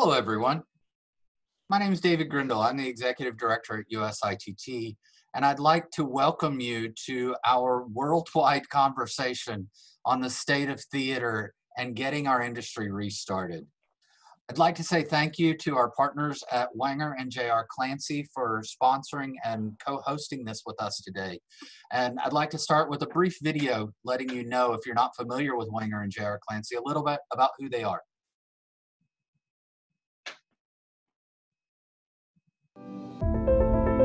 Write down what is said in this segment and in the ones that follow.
Hello, everyone. My name is David Grindle. I'm the Executive Director at USITT, and I'd like to welcome you to our worldwide conversation on the state of theater and getting our industry restarted. I'd like to say thank you to our partners at Wenger and JR Clancy for sponsoring and co-hosting this with us today. And I'd like to start with a brief video letting you know, if you're not familiar with Wenger and JR Clancy, a little bit about who they are.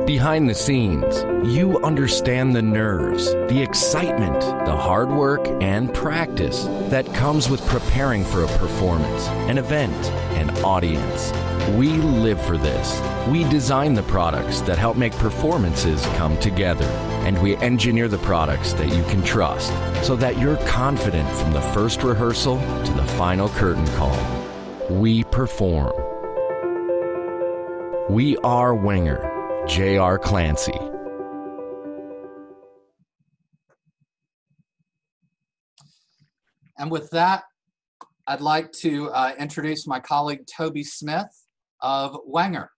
Behind the scenes, you understand the nerves, the excitement, the hard work, and practice that comes with preparing for a performance, an event, an audience. We live for this. We design the products that help make performances come together, and we engineer the products that you can trust so that you're confident from the first rehearsal to the final curtain call. We perform. We are Wenger. J.R. Clancy. And with that, I'd like to uh, introduce my colleague Toby Smith of Wenger.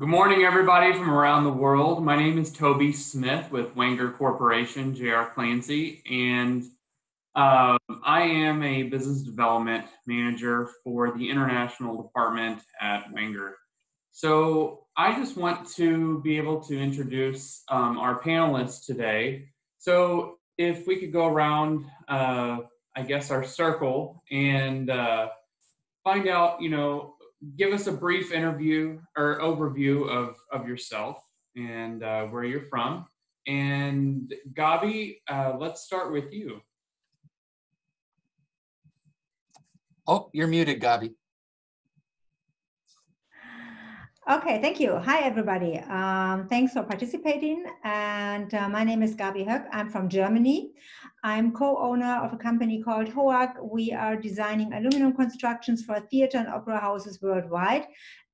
Good morning, everybody from around the world. My name is Toby Smith with Wenger Corporation, JR Clancy, and um, I am a business development manager for the international department at Wenger. So I just want to be able to introduce um, our panelists today. So if we could go around, uh, I guess, our circle and uh, find out, you know, give us a brief interview or overview of, of yourself and uh, where you're from. And Gabi, uh, let's start with you. Oh, you're muted, Gabi. Okay, thank you. Hi, everybody. Um, thanks for participating. And uh, my name is Gabi Hoegg. I'm from Germany. I'm co-owner of a company called HOAC. We are designing aluminum constructions for theater and opera houses worldwide.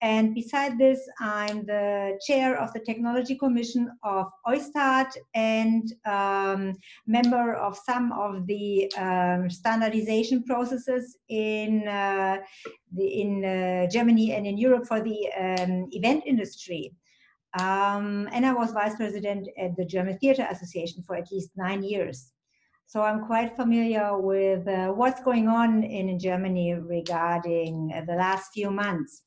And beside this, I'm the chair of the Technology Commission of OISTAT and um, member of some of the um, standardization processes in, uh, the, in uh, Germany and in Europe for the um, event industry. Um, and I was vice president at the German Theater Association for at least nine years. So I'm quite familiar with uh, what's going on in Germany regarding uh, the last few months.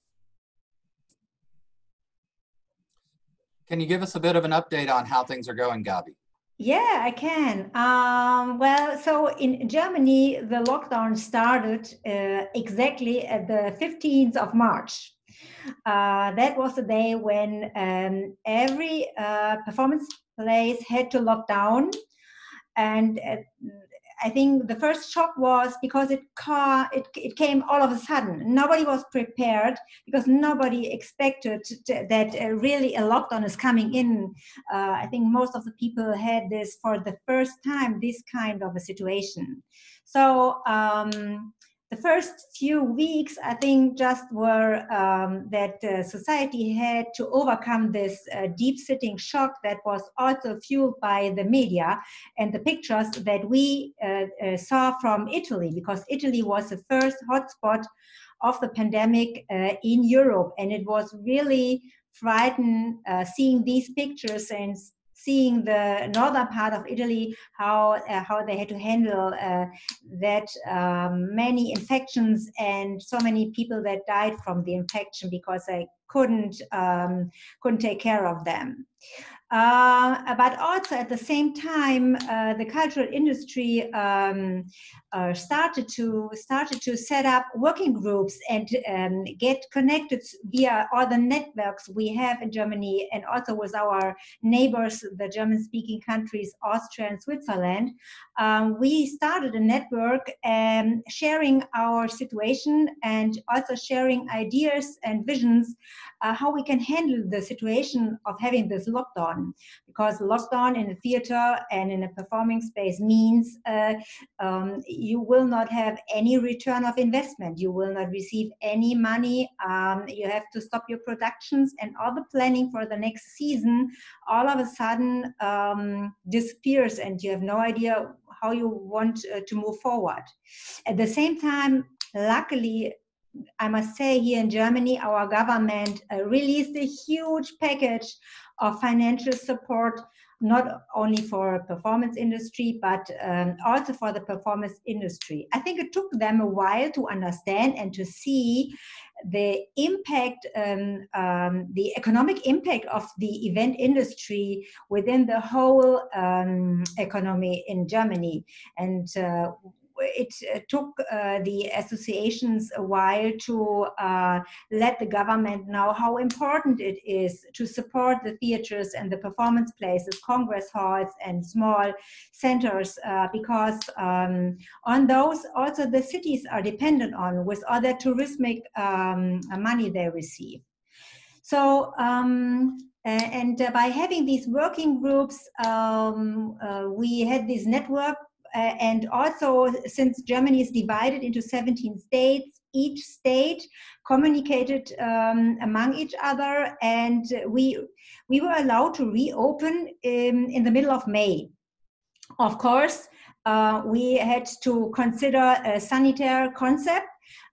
Can you give us a bit of an update on how things are going, Gabi? Yeah, I can. Um, well, so in Germany, the lockdown started uh, exactly at the 15th of March. Uh, that was the day when um, every uh, performance place had to lock down. And uh, I think the first shock was because it, it, it came all of a sudden. Nobody was prepared because nobody expected to, that uh, really a lockdown is coming in. Uh, I think most of the people had this for the first time, this kind of a situation. So um, the first few weeks, I think, just were um, that uh, society had to overcome this uh, deep sitting shock that was also fueled by the media and the pictures that we uh, uh saw from Italy, because Italy was the first hotspot of the pandemic uh, in Europe. And it was really frightening uh, seeing these pictures and seeing the northern part of Italy, how uh, how they had to handle uh, that um, many infections and so many people that died from the infection because they couldn't um, couldn't take care of them. Uh, but also at the same time, uh, the cultural industry um, uh, started to started to set up working groups and um, get connected via all the networks we have in Germany and also with our neighbors, the German-speaking countries, Austria and Switzerland. Um, we started a network um, sharing our situation and also sharing ideas and visions uh, how we can handle the situation of having this lockdown. Because lockdown in a theater and in a performing space means uh, um, you will not have any return of investment. You will not receive any money. Um, you have to stop your productions and all the planning for the next season all of a sudden um, disappears and you have no idea how you want uh, to move forward. At the same time luckily I must say, here in Germany, our government uh, released a huge package of financial support, not only for performance industry, but um, also for the performance industry. I think it took them a while to understand and to see the impact, um, um, the economic impact of the event industry within the whole um, economy in Germany. And uh, it uh, took uh, the associations a while to uh, let the government know how important it is to support the theaters and the performance places, congress halls, and small centers, uh, because um, on those also the cities are dependent on with other the tourismic um, money they receive. So, um, and uh, by having these working groups, um, uh, we had this network uh, and also since Germany is divided into 17 states, each state communicated um, among each other, and we we were allowed to reopen in, in the middle of May. Of course, uh, we had to consider a sanitary concept.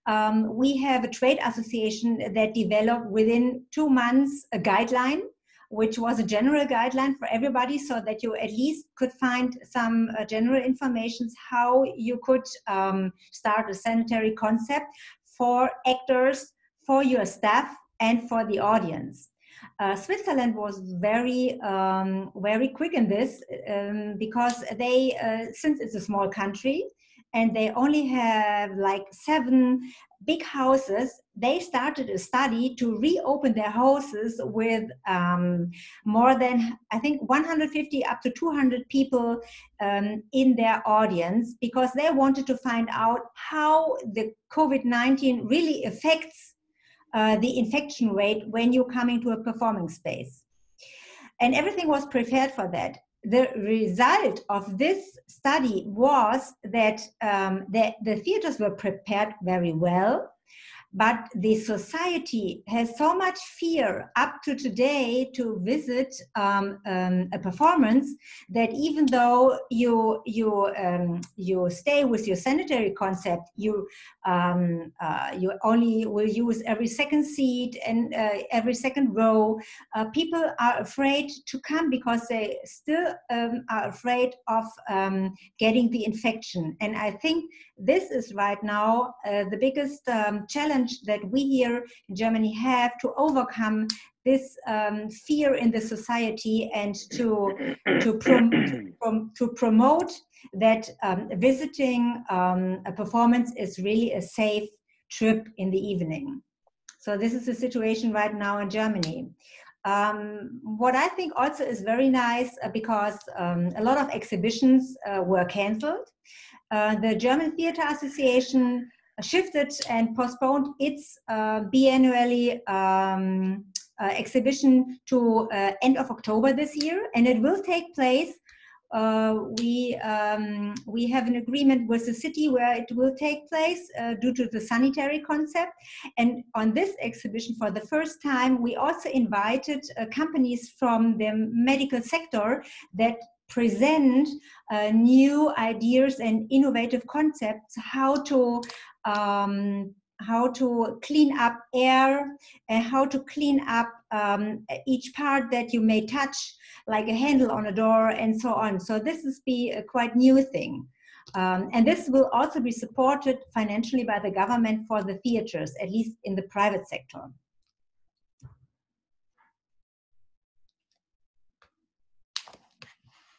Um, we have a trade association that developed within two months a guideline which was a general guideline for everybody so that you at least could find some uh, general information how you could um, start a sanitary concept for actors, for your staff, and for the audience. Uh, Switzerland was very, um, very quick in this um, because they, uh, since it's a small country, and they only have like seven big houses they started a study to reopen their houses with um, more than i think 150 up to 200 people um, in their audience because they wanted to find out how the covid-19 really affects uh, the infection rate when you come into a performing space. And everything was prepared for that the result of this study was that um, the, the theaters were prepared very well but the society has so much fear up to today to visit um, um, a performance that even though you you um, you stay with your sanitary concept, you um, uh, you only will use every second seat and uh, every second row. Uh, people are afraid to come because they still um, are afraid of um, getting the infection. And I think this is right now uh, the biggest challenge challenge that we here in Germany have to overcome this um, fear in the society and to to, prom to, to promote that um, visiting um, a performance is really a safe trip in the evening. So this is the situation right now in Germany. Um, what I think also is very nice uh, because um, a lot of exhibitions uh, were cancelled. Uh, the German Theatre Association shifted and postponed its uh, biannually um, uh, exhibition to uh, end of October this year, and it will take place. Uh, we um, we have an agreement with the city where it will take place uh, due to the sanitary concept. And on this exhibition, for the first time, we also invited uh, companies from the medical sector that present uh, new ideas and innovative concepts how to um, how to clean up air and how to clean up um, each part that you may touch like a handle on a door and so on. So this is be a quite new thing. Um, and this will also be supported financially by the government for the theaters at least in the private sector.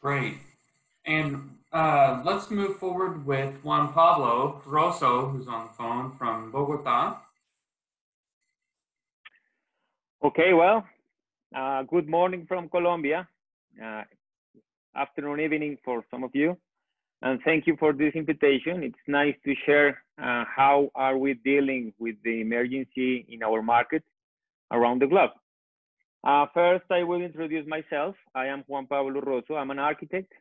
Great. And uh, let's move forward with Juan Pablo Rozo, who's on the phone from Bogota. Okay, well, uh, good morning from Colombia. Uh, afternoon, evening for some of you. And thank you for this invitation. It's nice to share uh, how are we dealing with the emergency in our market around the globe. Uh, first, I will introduce myself. I am Juan Pablo Rozo. I'm an architect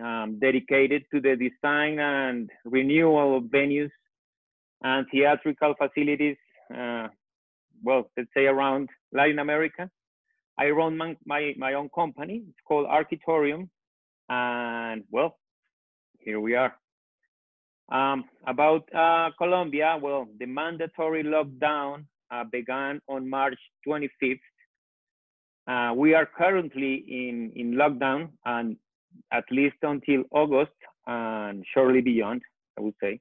um, dedicated to the design and renewal of venues and theatrical facilities, uh, well, let's say around Latin America. I run my, my, my own company. It's called Arquitorium. And well, here we are. Um, about uh, Colombia, well, the mandatory lockdown uh, began on March 25th. Uh, we are currently in, in lockdown and at least until August and shortly beyond, I would say.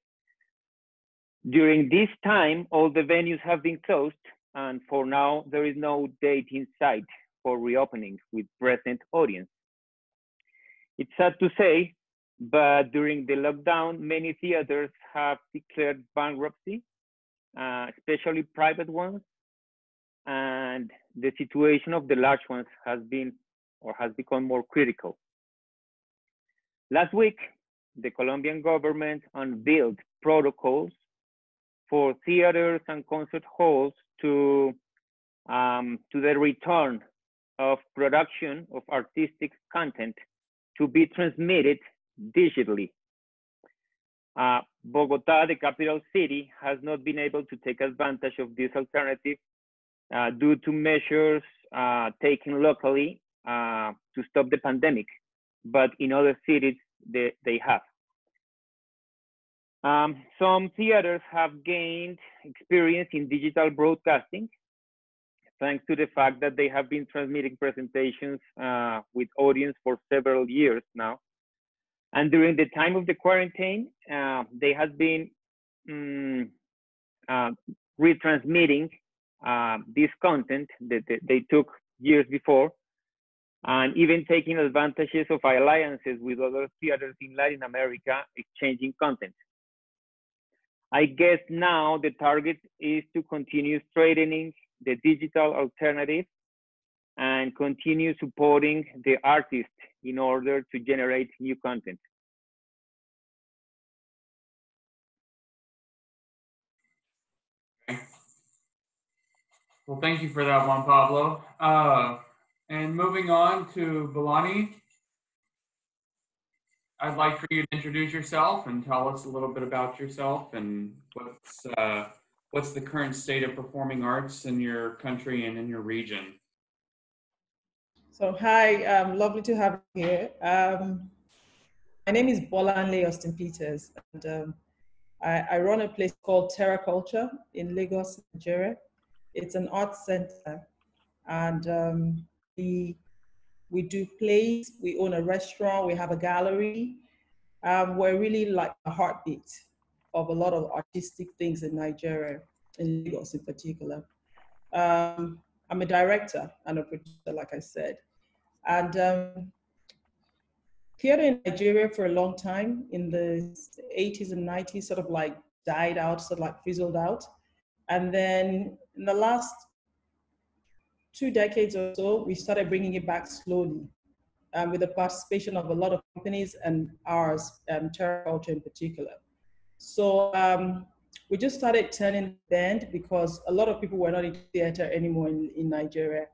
During this time, all the venues have been closed, and for now, there is no date in sight for reopening with present audience. It's sad to say, but during the lockdown, many theaters have declared bankruptcy, uh, especially private ones, and the situation of the large ones has been or has become more critical. Last week, the Colombian government unveiled protocols for theaters and concert halls to, um, to the return of production of artistic content to be transmitted digitally. Uh, Bogota, the capital city, has not been able to take advantage of this alternative uh, due to measures uh, taken locally uh, to stop the pandemic but in other cities they, they have. Um, some theaters have gained experience in digital broadcasting thanks to the fact that they have been transmitting presentations uh, with audience for several years now. And during the time of the quarantine, uh, they have been um, uh, retransmitting uh, this content that, that they took years before and even taking advantages of alliances with other theaters in Latin America exchanging content. I guess now the target is to continue strengthening the digital alternative and continue supporting the artist in order to generate new content. Well, thank you for that Juan Pablo. Uh, and moving on to Balani, I'd like for you to introduce yourself and tell us a little bit about yourself and what's uh, what's the current state of performing arts in your country and in your region. So hi, um, lovely to have you here. Um, my name is Bolanle Austen-Peters, and um, I, I, run a place called Terrakulture in Lagos, Nigeria. It's an arts center, and um, we, we do plays, we own a restaurant, we have a gallery. Um, we're really like a heartbeat of a lot of artistic things in Nigeria, in Lagos in particular. Um, I'm a director and a producer, like I said. And um, theater in Nigeria for a long time in the 80s and 90s sort of like died out, sort of like fizzled out. And then in the last two decades or so, we started bringing it back slowly um, with the participation of a lot of companies and ours, um, Terrakulture in particular. So um, we just started turning the bend because a lot of people were not in theater anymore in, in Nigeria.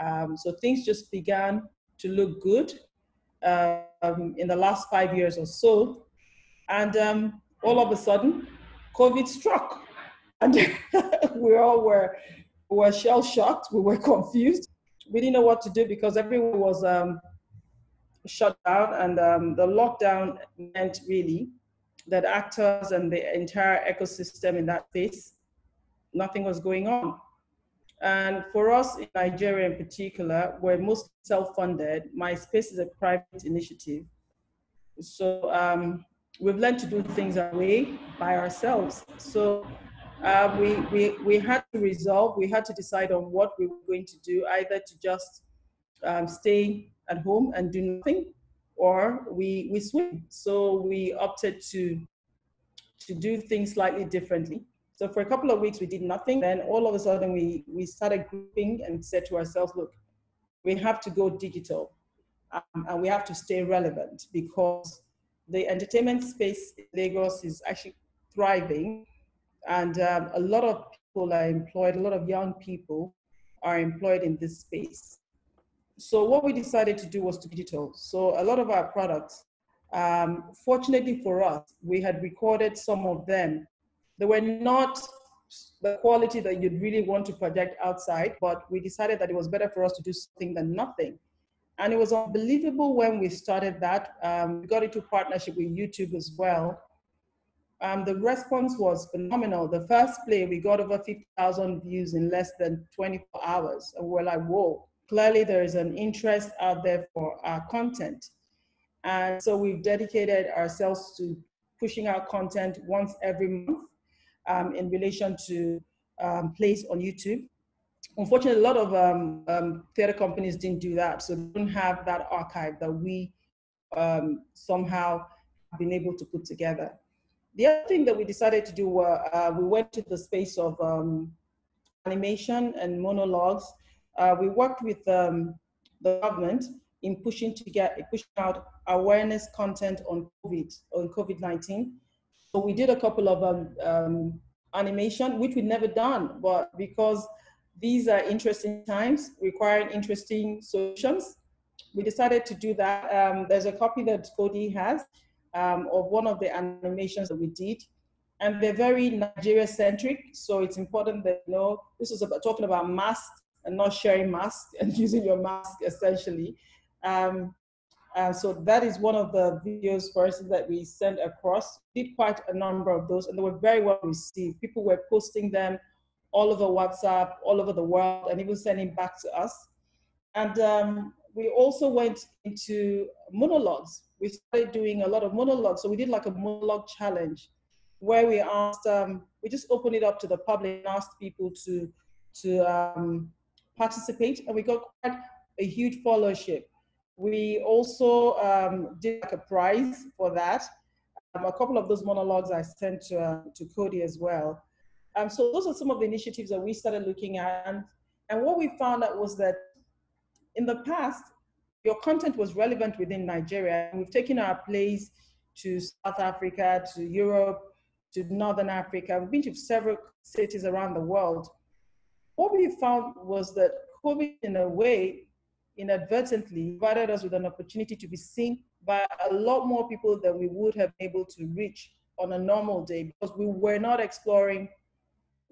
Um, so things just began to look good um, in the last five years or so. And um, all of a sudden, COVID struck. And we all were we were shell shocked. We were confused. We didn't know what to do because everyone was um, shut down, and um, the lockdown meant really that actors and the entire ecosystem in that space, nothing was going on. And for us in Nigeria in particular, we're most self-funded. My space is a private initiative. So um, we've learned to do things our way by ourselves. So uh, we, we, we had to resolve, we had to decide on what we were going to do, either to just um, stay at home and do nothing, or we, we swim. So we opted to, to do things slightly differently. So for a couple of weeks, we did nothing. Then all of a sudden, we, we started grouping and said to ourselves, look, we have to go digital um, and we have to stay relevant because the entertainment space in Lagos is actually thriving and um, a lot of people are employed, a lot of young people are employed in this space. So what we decided to do was to digital. So a lot of our products, um, fortunately for us, we had recorded some of them. They were not the quality that you'd really want to project outside, but we decided that it was better for us to do something than nothing. And it was unbelievable when we started that. Um, we got into partnership with YouTube as well. Um, the response was phenomenal. The first play, we got over 50,000 views in less than 24 hours. And we're like, whoa, clearly there is an interest out there for our content. And so we've dedicated ourselves to pushing out content once every month um, in relation to um, plays on YouTube. Unfortunately, a lot of um, um, theater companies didn't do that, so they don't have that archive that we um, somehow have been able to put together. The other thing that we decided to do was uh, we went to the space of um, animation and monologues. Uh, we worked with um, the government in pushing to get pushing out awareness content on COVID on COVID-19. So we did a couple of um, um, animation, which we'd never done, but because these are interesting times requiring interesting solutions, we decided to do that. Um, there's a copy that Cody has um, of one of the animations that we did. And they're very Nigeria centric. So it's important that, you know, this is about talking about masks and not sharing masks and using your mask essentially. Um, uh, so that is one of the videos for us that we sent across. We did quite a number of those and they were very well received. People were posting them all over WhatsApp, all over the world, and even sending back to us. And um, we also went into monologues. We started doing a lot of monologues. So we did like a monologue challenge where we asked, um, we just opened it up to the public and asked people to, to um, participate. And we got quite a huge followership. We also um, did like a prize for that. Um, a couple of those monologues I sent to, uh, to Coady as well. Um, so those are some of the initiatives that we started looking at. And, and what we found out was that in the past, your content was relevant within Nigeria. And we've taken our plays to South Africa, to Europe, to Northern Africa. We've been to several cities around the world. What we found was that COVID, in a way, inadvertently provided us with an opportunity to be seen by a lot more people than we would have been able to reach on a normal day because we were not exploring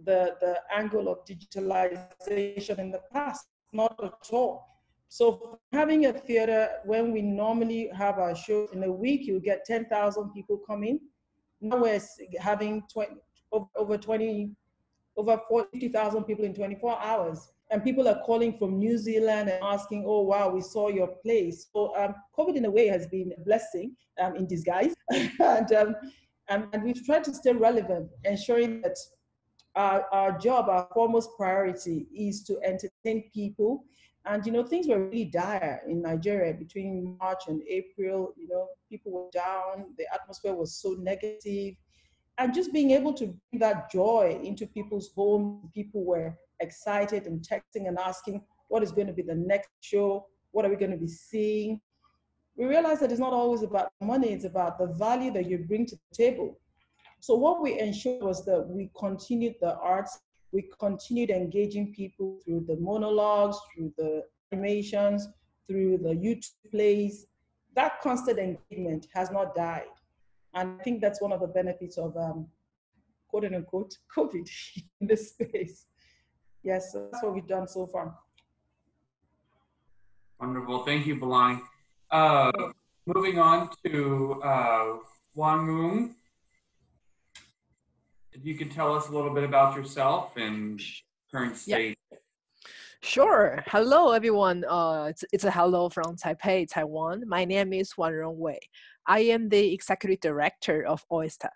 the, the angle of digitalization in the past, not at all. So having a theater, when we normally have our show in a week, you get 10,000 people coming. Now we're having 20, over 20, over 50,000 people in 24 hours. And people are calling from New Zealand and asking, oh, wow, we saw your place. So um, COVID in a way has been a blessing um, in disguise. and, um, and, and we've tried to stay relevant, ensuring that our, our job, our foremost priority is to entertain people. And, you know, things were really dire in Nigeria between March and April. You know, people were down, the atmosphere was so negative. And just being able to bring that joy into people's homes, people were excited and texting and asking, what is going to be the next show? What are we going to be seeing? We realized that it's not always about money, it's about the value that you bring to the table. So what we ensured was that we continued the arts, we continued engaging people through the monologues, through the animations, through the YouTube plays. That constant engagement has not died. And I think that's one of the benefits of um, quote unquote COVID in this space. Yes, so that's what we've done so far. Wonderful. Thank you, Belani. Uh, moving on to uh, Wang if you could tell us a little bit about yourself and current state. Yeah. Sure. Hello, everyone. Uh, it's, it's a hello from Taipei, Taiwan. My name is Wan-jung Wei. I am the executive director of OISTAT.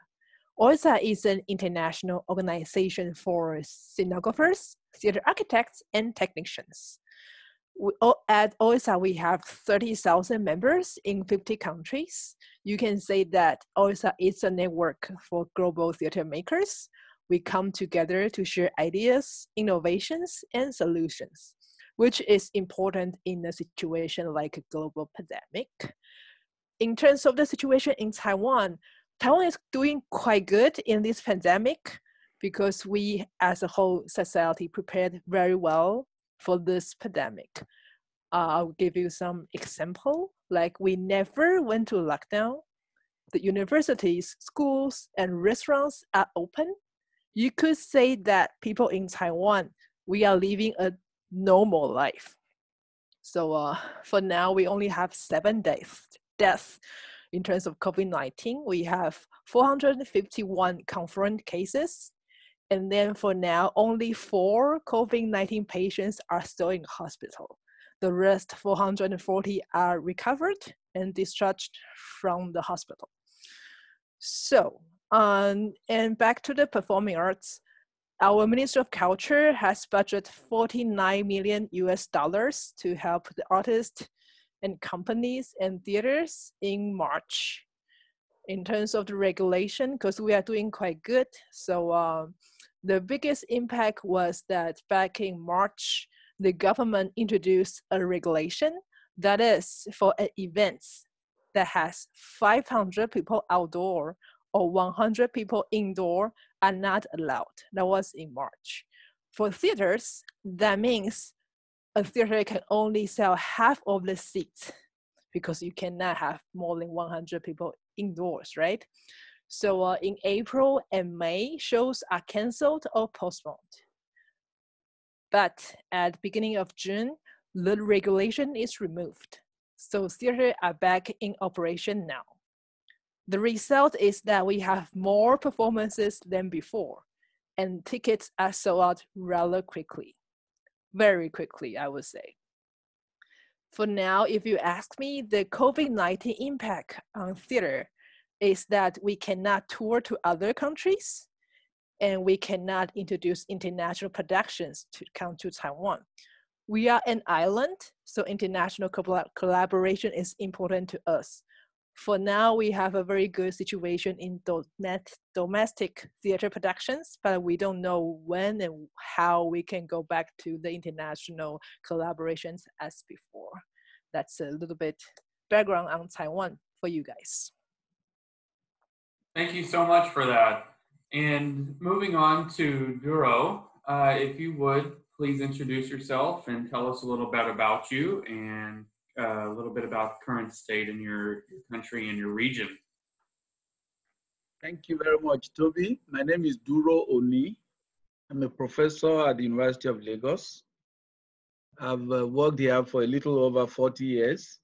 OISTAT is an international organization for scenographers, theater architects, and technicians. We, oh, at OISTAT, we have 30,000 members in 50 countries. You can say that OISTAT is a network for global theater makers. We come together to share ideas, innovations, and solutions, which is important in a situation like a global pandemic. In terms of the situation in Taiwan, Taiwan is doing quite good in this pandemic because we as a whole society prepared very well for this pandemic. Uh, I'll give you some example. Like we never went to lockdown. The universities, schools, and restaurants are open. You could say that people in Taiwan, we are living a normal life. So uh, for now, we only have seven days deaths in terms of COVID-19. We have 451 confirmed cases. And then for now, only four COVID-19 patients are still in hospital. The rest 440 are recovered and discharged from the hospital. So, um, and back to the performing arts, our Ministry of Culture has budgeted 49 million US dollars to help the artists and companies and theaters in March. In terms of the regulation, because we are doing quite good. So um, the biggest impact was that back in March, the government introduced a regulation that is for events that has 500 people outdoor or 100 people indoor are not allowed. That was in March. For theaters, that means a theater can only sell half of the seats because you cannot have more than 100 people indoors, right? So uh, in April and May, shows are canceled or postponed. But at beginning of June, the regulation is removed. So theaters are back in operation now. The result is that we have more performances than before, and tickets are sold out rather quickly. Very quickly, I would say. For now, if you ask me, the COVID 19 impact on theater is that we cannot tour to other countries and we cannot introduce international productions to come to Taiwan. We are an island, so international collaboration is important to us. For now, we have a very good situation in domestic theater productions, but we don't know when and how we can go back to the international collaborations as before. That's a little bit background on Taiwan for you guys. Thank you so much for that. And moving on to Duro, uh, if you would please introduce yourself and tell us a little bit about you and uh, a little bit about the current state in your, country and your region. Thank you very much, Toby. My name is Duro Oni. I'm a professor at the University of Lagos. I've uh, worked here for a little over 40 years.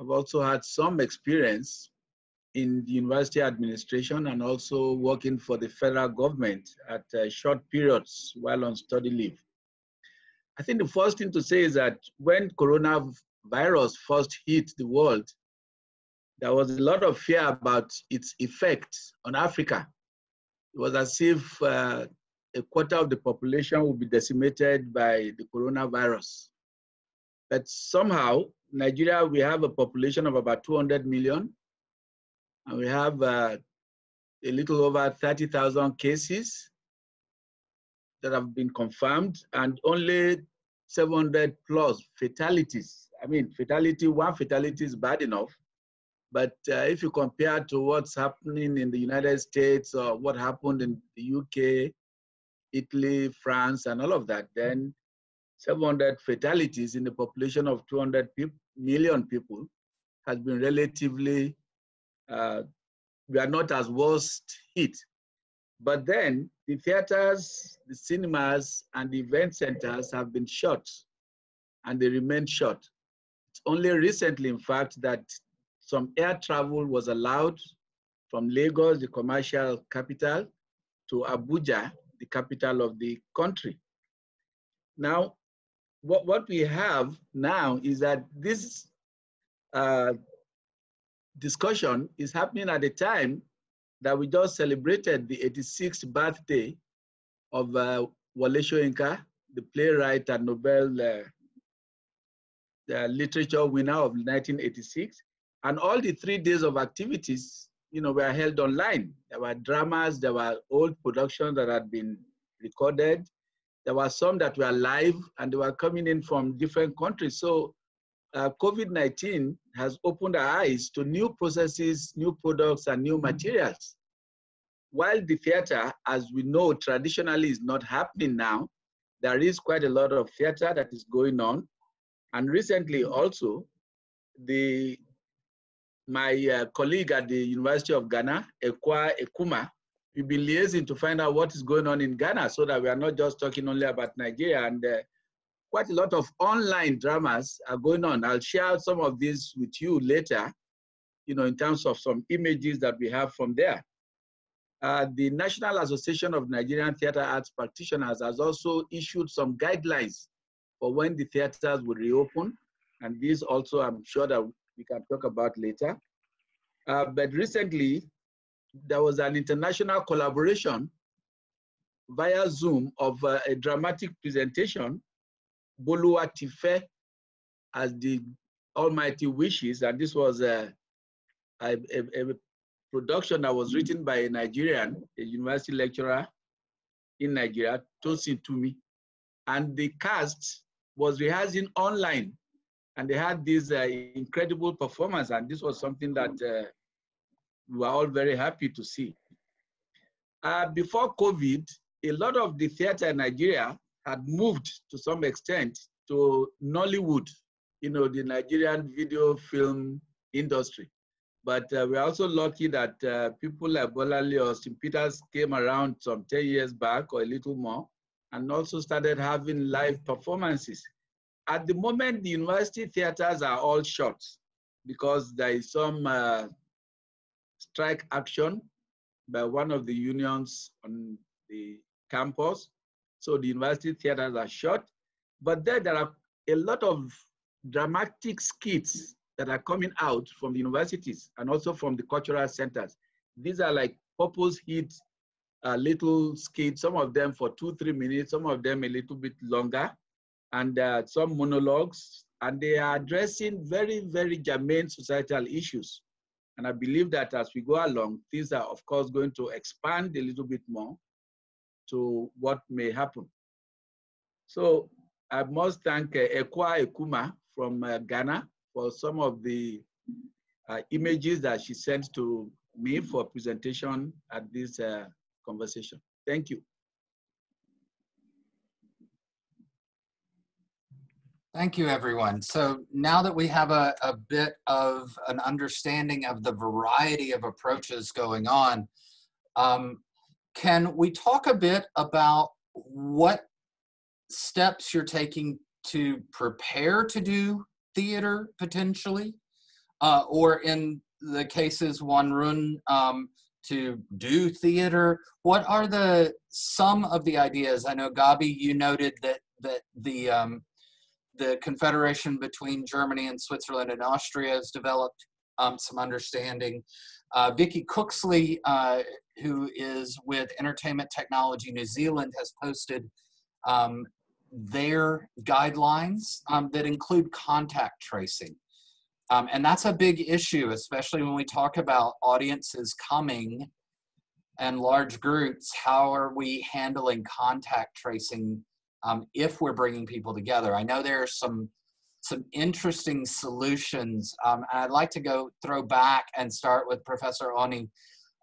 I've also had some experience in the university administration and also working for the federal government at uh, short periods while on study leave. I think the first thing to say is that when coronavirus first hit the world, there was a lot of fear about its effect on Africa. It was as if uh, a quarter of the population would be decimated by the coronavirus. But somehow, Nigeria, we have a population of about 200 million and we have uh, a little over 30,000 cases that have been confirmed and only 700 plus fatalities. I mean, fatality, one fatality is bad enough. But uh, if you compare to what's happening in the United States or what happened in the UK, Italy, France, and all of that, then 700 fatalities in the population of 200 million people has been relatively uh, we are not as worst hit. But then the theaters, the cinemas, and the event centers have been shut, and they remain shut. It's only recently, in fact, that some air travel was allowed from Lagos, the commercial capital, to Abuja, the capital of the country. Now, what, what we have now is that this uh, discussion is happening at a time that we just celebrated the 86th birthday of uh, Soyinka, the playwright and Nobel uh, literature winner of 1986. And all the three days of activities, you know, were held online. There were dramas, there were old productions that had been recorded. There were some that were live and they were coming in from different countries. So uh, COVID-19 has opened our eyes to new processes, new products, and new materials. While the theater, as we know, traditionally is not happening now, there is quite a lot of theater that is going on. And recently also, the my uh, colleague at the University of Ghana, Ekwa Ekuma, we've been liaising to find out what is going on in Ghana so that we are not just talking only about Nigeria. And uh, quite a lot of online dramas are going on. I'll share some of these with you later, you know, in terms of some images that we have from there. Uh, the National Association of Nigerian Theatre Arts Practitioners has also issued some guidelines for when the theaters will reopen. And these also, I'm sure that we can talk about later. Uh, but recently, there was an international collaboration via Zoom of uh, a dramatic presentation, Bolua Tife as the Almighty Wishes, and this was a, a, a, a production that was written by a Nigerian, a university lecturer in Nigeria, Tosin Tumi. And the cast was rehearsing online. And they had this uh, incredible performance. And this was something that uh, we were all very happy to see. Uh, before COVID, a lot of the theater in Nigeria had moved to some extent to Nollywood, you know, the Nigerian video film industry. But uh, we're also lucky that uh, people like Bolanle Austen-Peters came around some 10 years back or a little more and also started having live performances. At the moment, the university theaters are all shut because there is some uh, strike action by one of the unions on the campus. So the university theaters are shut. But then there are a lot of dramatic skits that are coming out from the universities and also from the cultural centers. These are like purpose hit uh, little skits, some of them for two, three minutes, some of them a little bit longer, and uh, some monologues. And they are addressing very, very germane societal issues. And I believe that as we go along, things are, of course, going to expand a little bit more to what may happen. So I must thank uh, Ekwa Ekuma from uh, Ghana for some of the uh, images that she sent to me for presentation at this uh, conversation. Thank you. Thank you, everyone. So now that we have a, a bit of an understanding of the variety of approaches going on, um, can we talk a bit about what steps you're taking to prepare to do theater potentially, uh, or in the cases one run um, to do theater? What are the some of the ideas? I know Gabi, you noted that that the um, the confederation between Germany and Switzerland and Austria has developed um, some understanding. Uh, Vicky Cooksley, uh, who is with Entertainment Technology New Zealand, has posted um, their guidelines um, that include contact tracing. Um, and that's a big issue, especially when we talk about audiences coming and large groups. How are we handling contact tracing um, if we're bringing people together? I know there are some some interesting solutions. Um, I'd like to go throw back and start with Professor Oni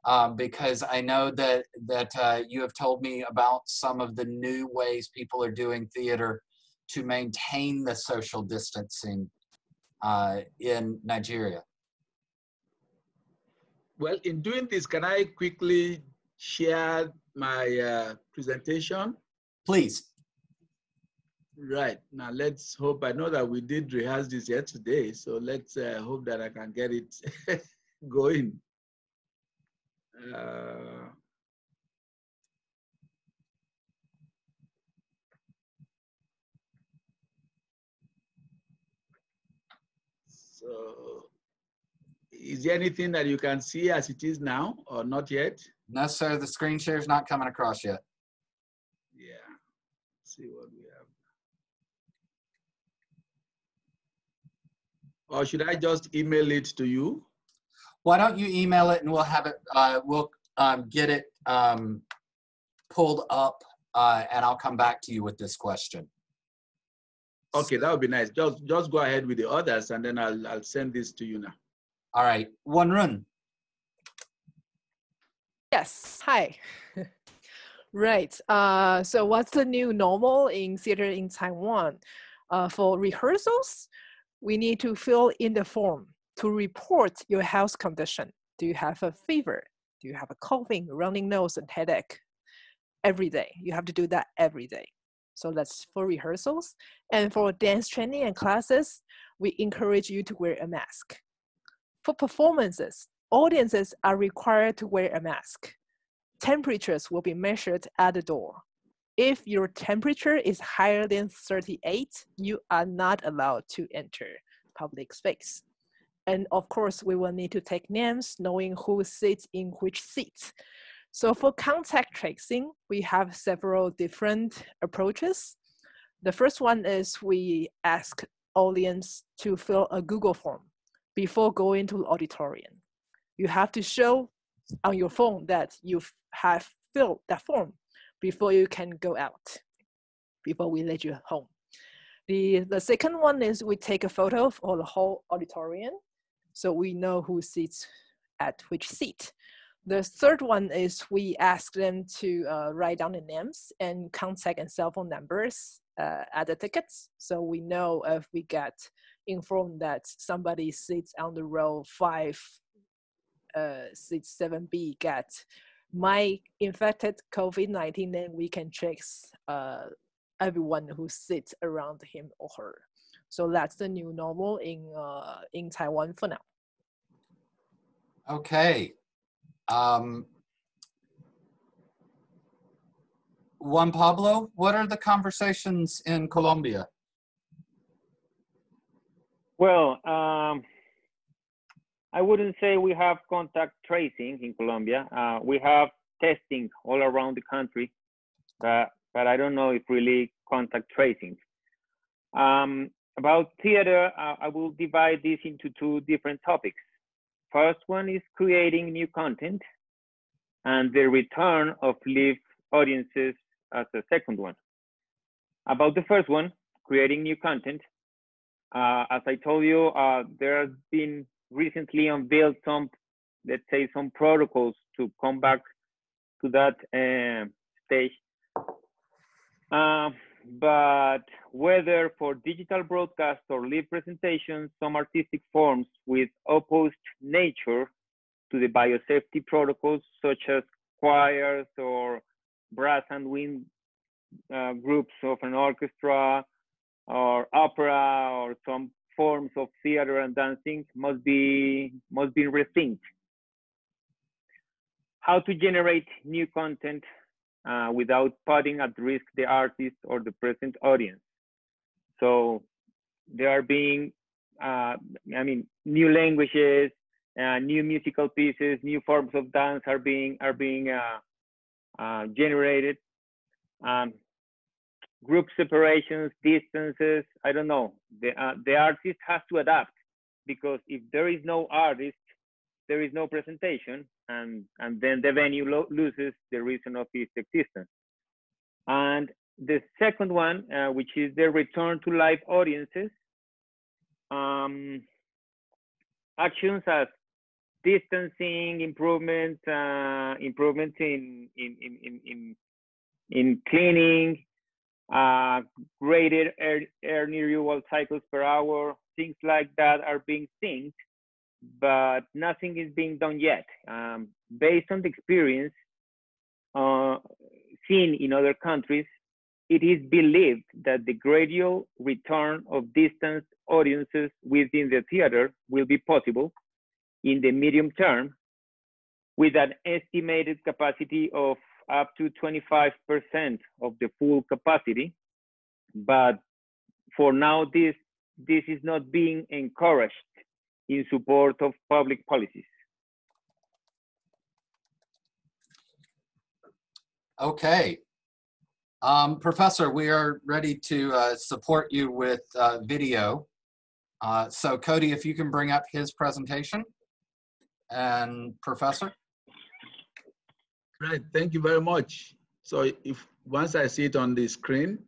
um, because I know that that uh, you have told me about some of the new ways people are doing theater to maintain the social distancing uh, in Nigeria. Well, in doing this, can I quickly share my uh, presentation? Please. Right. Now let's hope, I know that we did rehearse this yesterday, so let's uh, hope that I can get it going. Uh, so is there anything that you can see as it is now or not yet? No, sir. The screen share is not coming across yet. Yeah. Let's see what we have. Or should I just email it to you? Why don't you email it and we'll have it, uh, we'll um, get it um, pulled up uh, and I'll come back to you with this question. Okay, that would be nice. Just just go ahead with the others and then I'll, I'll send this to you now. All right, Wan-jung. Yes, hi. Right. Uh, so what's the new normal in theater in Taiwan? Uh, for rehearsals, we need to fill in the form to report your health condition. Do you have a fever? Do you have a coughing, running nose, and headache? Every day. You have to do that every day. So that's for rehearsals. And for dance training and classes, we encourage you to wear a mask. For performances, audiences are required to wear a mask. Temperatures will be measured at the door. If your temperature is higher than 38, you are not allowed to enter public space. And of course, we will need to take names, knowing who sits in which seat. So for contact tracing, we have several different approaches. The first one is we ask audience to fill a Google form before going to the auditorium. You have to show on your phone that you have filled that form before you can go out, before we let you home. The, the second one is we take a photo of the whole auditorium so we know who sits at which seat. The third one is we ask them to uh, write down the names and contact and cell phone numbers uh, at the tickets. So we know if we get informed that somebody sits on the row five, uh, six, seven B get my infected COVID-19, then we can check uh, everyone who sits around him or her. So that's the new normal in uh, in Taiwan for now. Okay. Um, Juan Pablo, what are the conversations in Colombia? Well, um, I wouldn't say we have contact tracing in Colombia. Uh, we have testing all around the country, but, but I don't know if really contact tracing. Um, about theater, uh, I will divide this into two different topics. First one is creating new content and the return of live audiences as a second one. About the first one, creating new content, uh, as I told you, uh, there has been recently unveiled some, let's say, some protocols to come back to that uh, stage. Uh, but whether for digital broadcast or live presentations, some artistic forms with opposed nature to the biosafety protocols, such as choirs or brass and wind uh, groups of an orchestra or opera or some forms of theater and dancing must be must be rethinked. How to generate new content uh, without putting at risk the artist or the present audience. So there are being, uh, I mean, new languages, uh, new musical pieces, new forms of dance are being are being uh, uh, generated. Um, group separations, distances, I don't know. The uh, the artist has to adapt because if there is no artist, there is no presentation, and and then the venue lo loses the reason of its existence. And the second one, uh, which is the return to live audiences, um, actions as distancing improvement, uh, improvements in in in in in cleaning, uh, graded air, air renewal cycles per hour, things like that are being synced but nothing is being done yet. Um, based on the experience uh, seen in other countries, it is believed that the gradual return of distance audiences within the theater will be possible in the medium term with an estimated capacity of up to 25% of the full capacity. But for now, this, this is not being encouraged in support of public policies. Okay. Um, Professor, we are ready to uh, support you with uh, video. Uh, so Cody, if you can bring up his presentation. And Professor? Right, thank you very much. So if once I see it on the screen,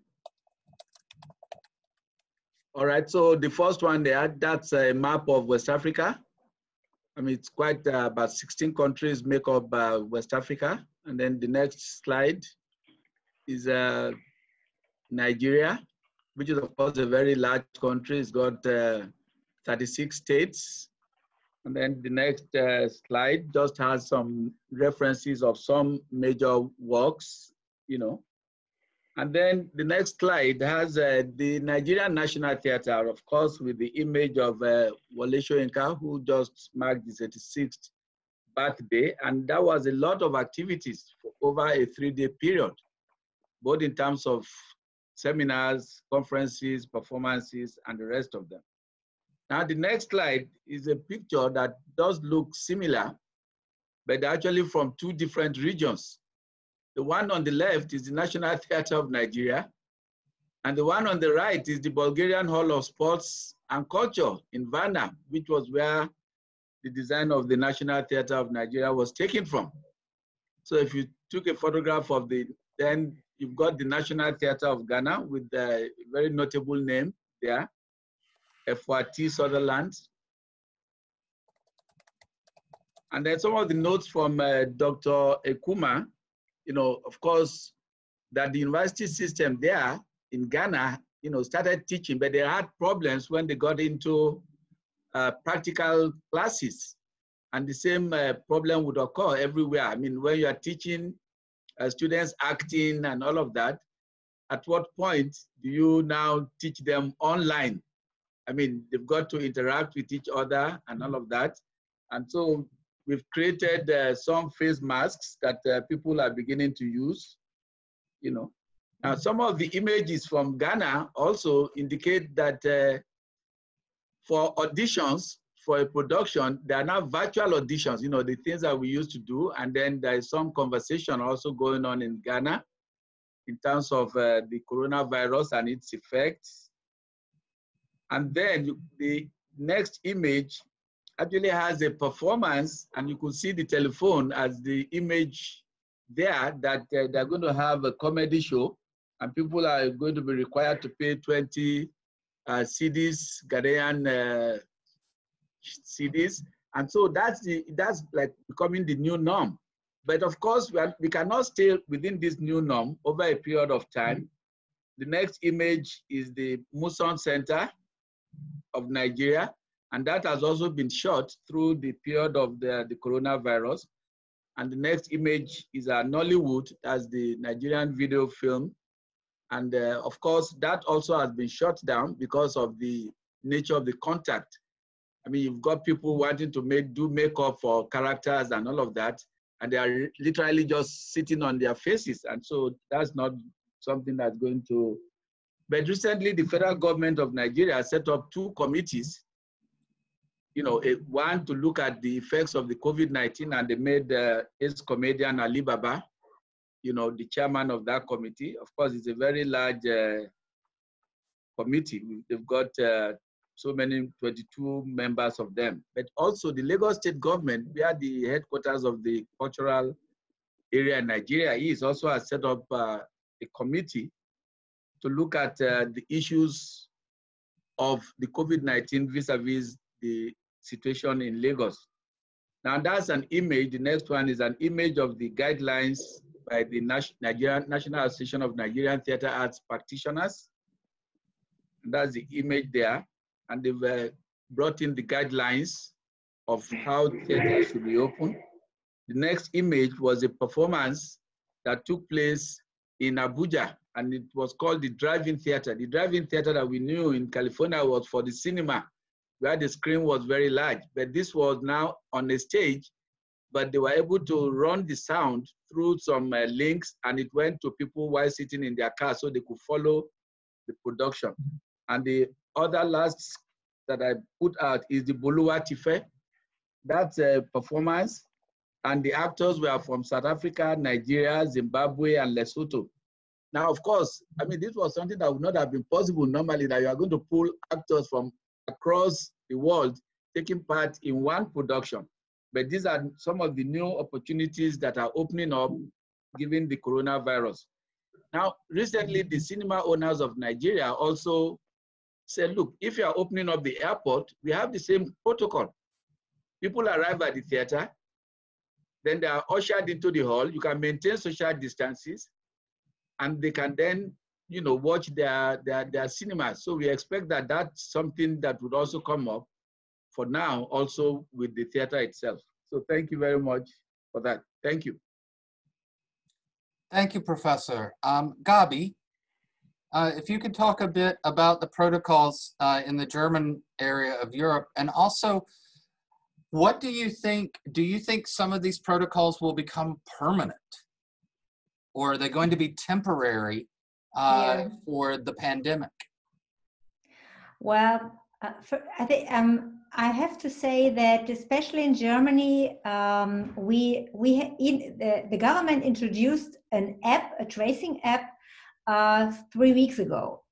all right, so the first one there, that's a map of West Africa. I mean, it's quite uh, about 16 countries make up uh, West Africa. And then the next slide, is uh, Nigeria, which is of course a very large country. It's got uh, 36 states. And then the next uh, slide just has some references of some major works, you know. And then the next slide has uh, the Nigerian National Theatre, of course, with the image of uh, Wole Soyinka, who just marked his 86th birthday. And that was a lot of activities for over a three-day period, both in terms of seminars, conferences, performances, and the rest of them. Now, the next slide is a picture that does look similar, but actually from two different regions. The one on the left is the National Theatre of Nigeria, and the one on the right is the Bulgarian Hall of Sports and Culture in Varna, which was where the design of the National Theatre of Nigeria was taken from. So if you took a photograph of the, then you've got the National Theatre of Ghana with a very notable name there, Efua T. Sutherland. And then some of the notes from uh, Dr. Ekuma, you know, of course, that the university system there in Ghana, you know, started teaching, but they had problems when they got into uh, practical classes. And the same uh, problem would occur everywhere. I mean, when you are teaching uh, students acting and all of that, at what point do you now teach them online? I mean, they've got to interact with each other and all of that. And so we've created uh, some face masks that uh, people are beginning to use, you know. Now, some of the images from Ghana also indicate that uh, for auditions, for a production, there are now virtual auditions, you know, the things that we used to do. And then there is some conversation also going on in Ghana in terms of uh, the coronavirus and its effects. And then the next image actually has a performance and you could see the telephone as the image there that uh, they're going to have a comedy show and people are going to be required to pay 20 uh, cedis, Ghanaian uh, cedis. And so that's, the, that's like becoming the new norm. But of course, we, are, we cannot stay within this new norm over a period of time. The next image is the Muson Center of Nigeria, and that has also been shot through the period of the, the coronavirus. And the next image is a Nollywood, as the Nigerian video film. And uh, of course, that also has been shut down because of the nature of the contact. I mean, you've got people wanting to make do makeup for characters and all of that, and they are literally just sitting on their faces. And so that's not something that's going to. But recently, the federal government of Nigeria set up two committees. You know, a, one to look at the effects of the COVID-19, and they made uh, ex-comedian Ali Baba, you know, the chairman of that committee. Of course, it's a very large uh, committee. They've got uh, so many, 22 members of them. But also the Lagos state government, where the headquarters of the cultural area in Nigeria is, also has set up uh, a committee to look at uh, the issues of the COVID-19 vis-a-vis the situation in Lagos. Now that's an image, the next one is an image of the guidelines by the Nigerian National Association of Nigerian Theatre Arts Practitioners. And that's the image there and they've uh, brought in the guidelines of how theater should be open. The next image was a performance that took place in Abuja, and it was called the drive-in theater. The drive-in theater that we knew in California was for the cinema, where the screen was very large. But this was now on a stage, but they were able to run the sound through some uh, links, and it went to people while sitting in their car so they could follow the production. And the other last that I put out is the Bulua Tife. That's a performance. And the actors were from South Africa, Nigeria, Zimbabwe, and Lesotho. Now, of course, I mean, this was something that would not have been possible normally that you are going to pull actors from across the world taking part in one production. But these are some of the new opportunities that are opening up given the coronavirus. Now, recently, the cinema owners of Nigeria also said, look, if you are opening up the airport, we have the same protocol. People arrive at the theater, then they are ushered into the hall. You can maintain social distances. And they can then, you know, watch their, their, their cinemas. So we expect that that's something that would also come up for now, also with the theater itself. So thank you very much for that. Thank you. Thank you, Professor. Um, Gabi, uh, if you could talk a bit about the protocols uh, in the German area of Europe, and also, what do you think? Do you think some of these protocols will become permanent, or are they going to be temporary uh, yeah. for the pandemic? Well, uh, for, I think um, I have to say that especially in Germany, um, we we in, the, the government introduced an app, a tracing app, uh, three weeks ago,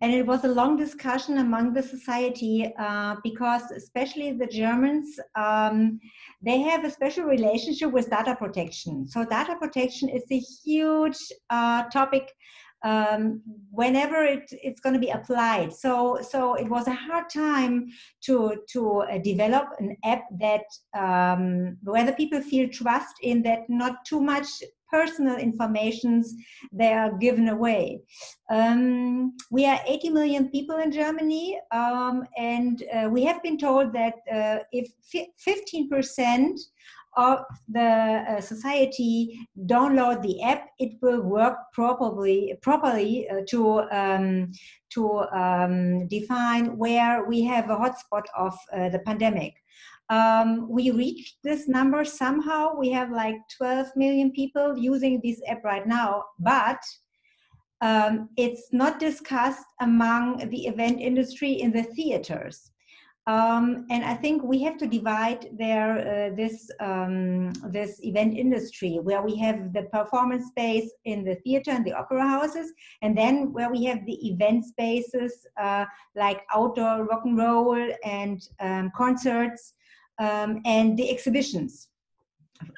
and it was a long discussion among the society uh, because especially the Germans, um, they have a special relationship with data protection. So data protection is a huge uh, topic um, whenever it, it's going to be applied. So, so it was a hard time to to uh, develop an app that um, where the people feel trust in that not too much personal informations they are given away. Um, we are 80 million people in Germany, um, and uh, we have been told that uh, if 15% of the uh, society download the app, it will work properly properly uh, to um, to um, define where we have a hotspot of uh, the pandemic. Um, we reached this number somehow. We have like 12 million people using this app right now, but um, it's not discussed among the event industry in the theaters. Um, and I think we have to divide there uh, this um, this event industry where we have the performance space in the theater and the opera houses, and then where we have the event spaces uh, like outdoor rock and roll and um, concerts um, and the exhibitions,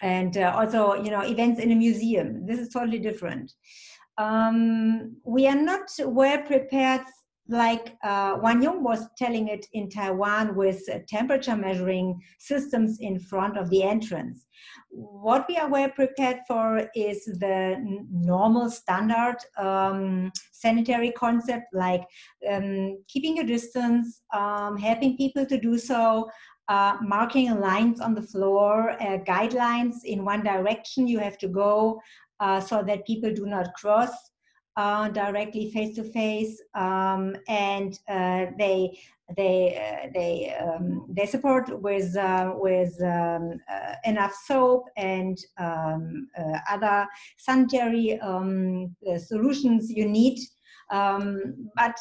and uh, also you know events in a museum. This is totally different. Um, we are not well prepared like uh, Wan-jung was telling it in Taiwan with uh, temperature measuring systems in front of the entrance. What we are well prepared for is the n- normal standard um, sanitary concept like um, keeping a distance, um, helping people to do so, uh, marking lines on the floor, uh, guidelines in one direction you have to go uh, so that people do not cross uh, directly face to face, um, and uh, they they uh, they um, they support with with um, enough soap and um, other sanitary um, solutions you need. Um, but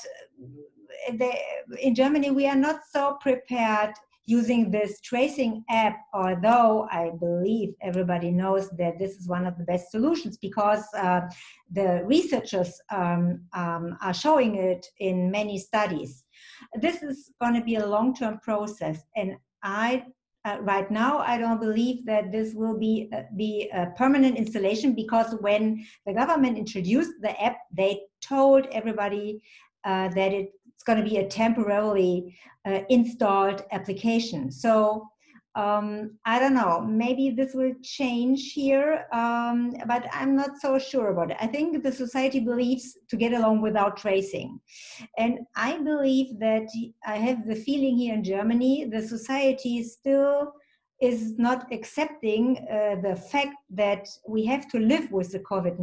they, in Germany, we are not so prepared using this tracing app, although I believe everybody knows that this is one of the best solutions because uh, the researchers um, um, are showing it in many studies. This is going to be a long term process, and I uh, right now i don't believe that this will be uh, be a permanent installation because when the government introduced the app they told everybody uh, that it it's going to be a temporarily uh, installed application. So um, I don't know, maybe this will change here, um, but I'm not so sure about it. I think the society believes to get along without tracing. And I believe that I have the feeling here in Germany, the society still is not accepting uh, the fact that we have to live with the COVID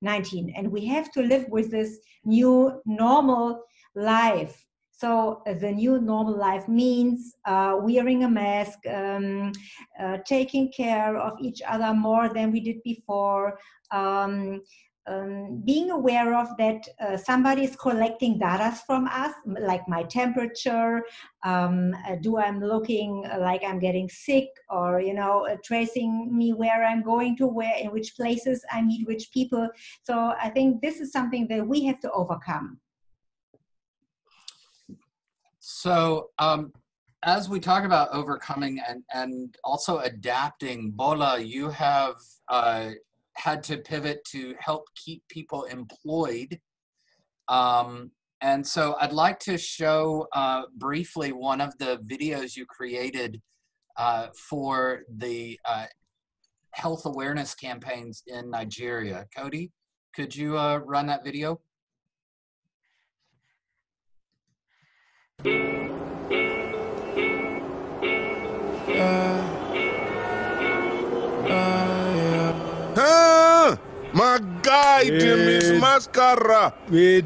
19 and we have to live with this new normal life. So uh, the new normal life means uh, wearing a mask, um, uh, taking care of each other more than we did before, um, um, being aware of that uh, somebody is collecting data from us, like my temperature, um, uh, do I'm looking like I'm getting sick, or you know, uh, tracing me where I'm going to, where in which places I meet which people. So I think this is something that we have to overcome. So, um, as we talk about overcoming and, and also adapting, Bola, you have uh, had to pivot to help keep people employed. Um, and so I'd like to show uh, briefly one of the videos you created uh, for the uh, health awareness campaigns in Nigeria. Cody, could you uh, run that video? Uh, uh, my guy, Miss Mascara. We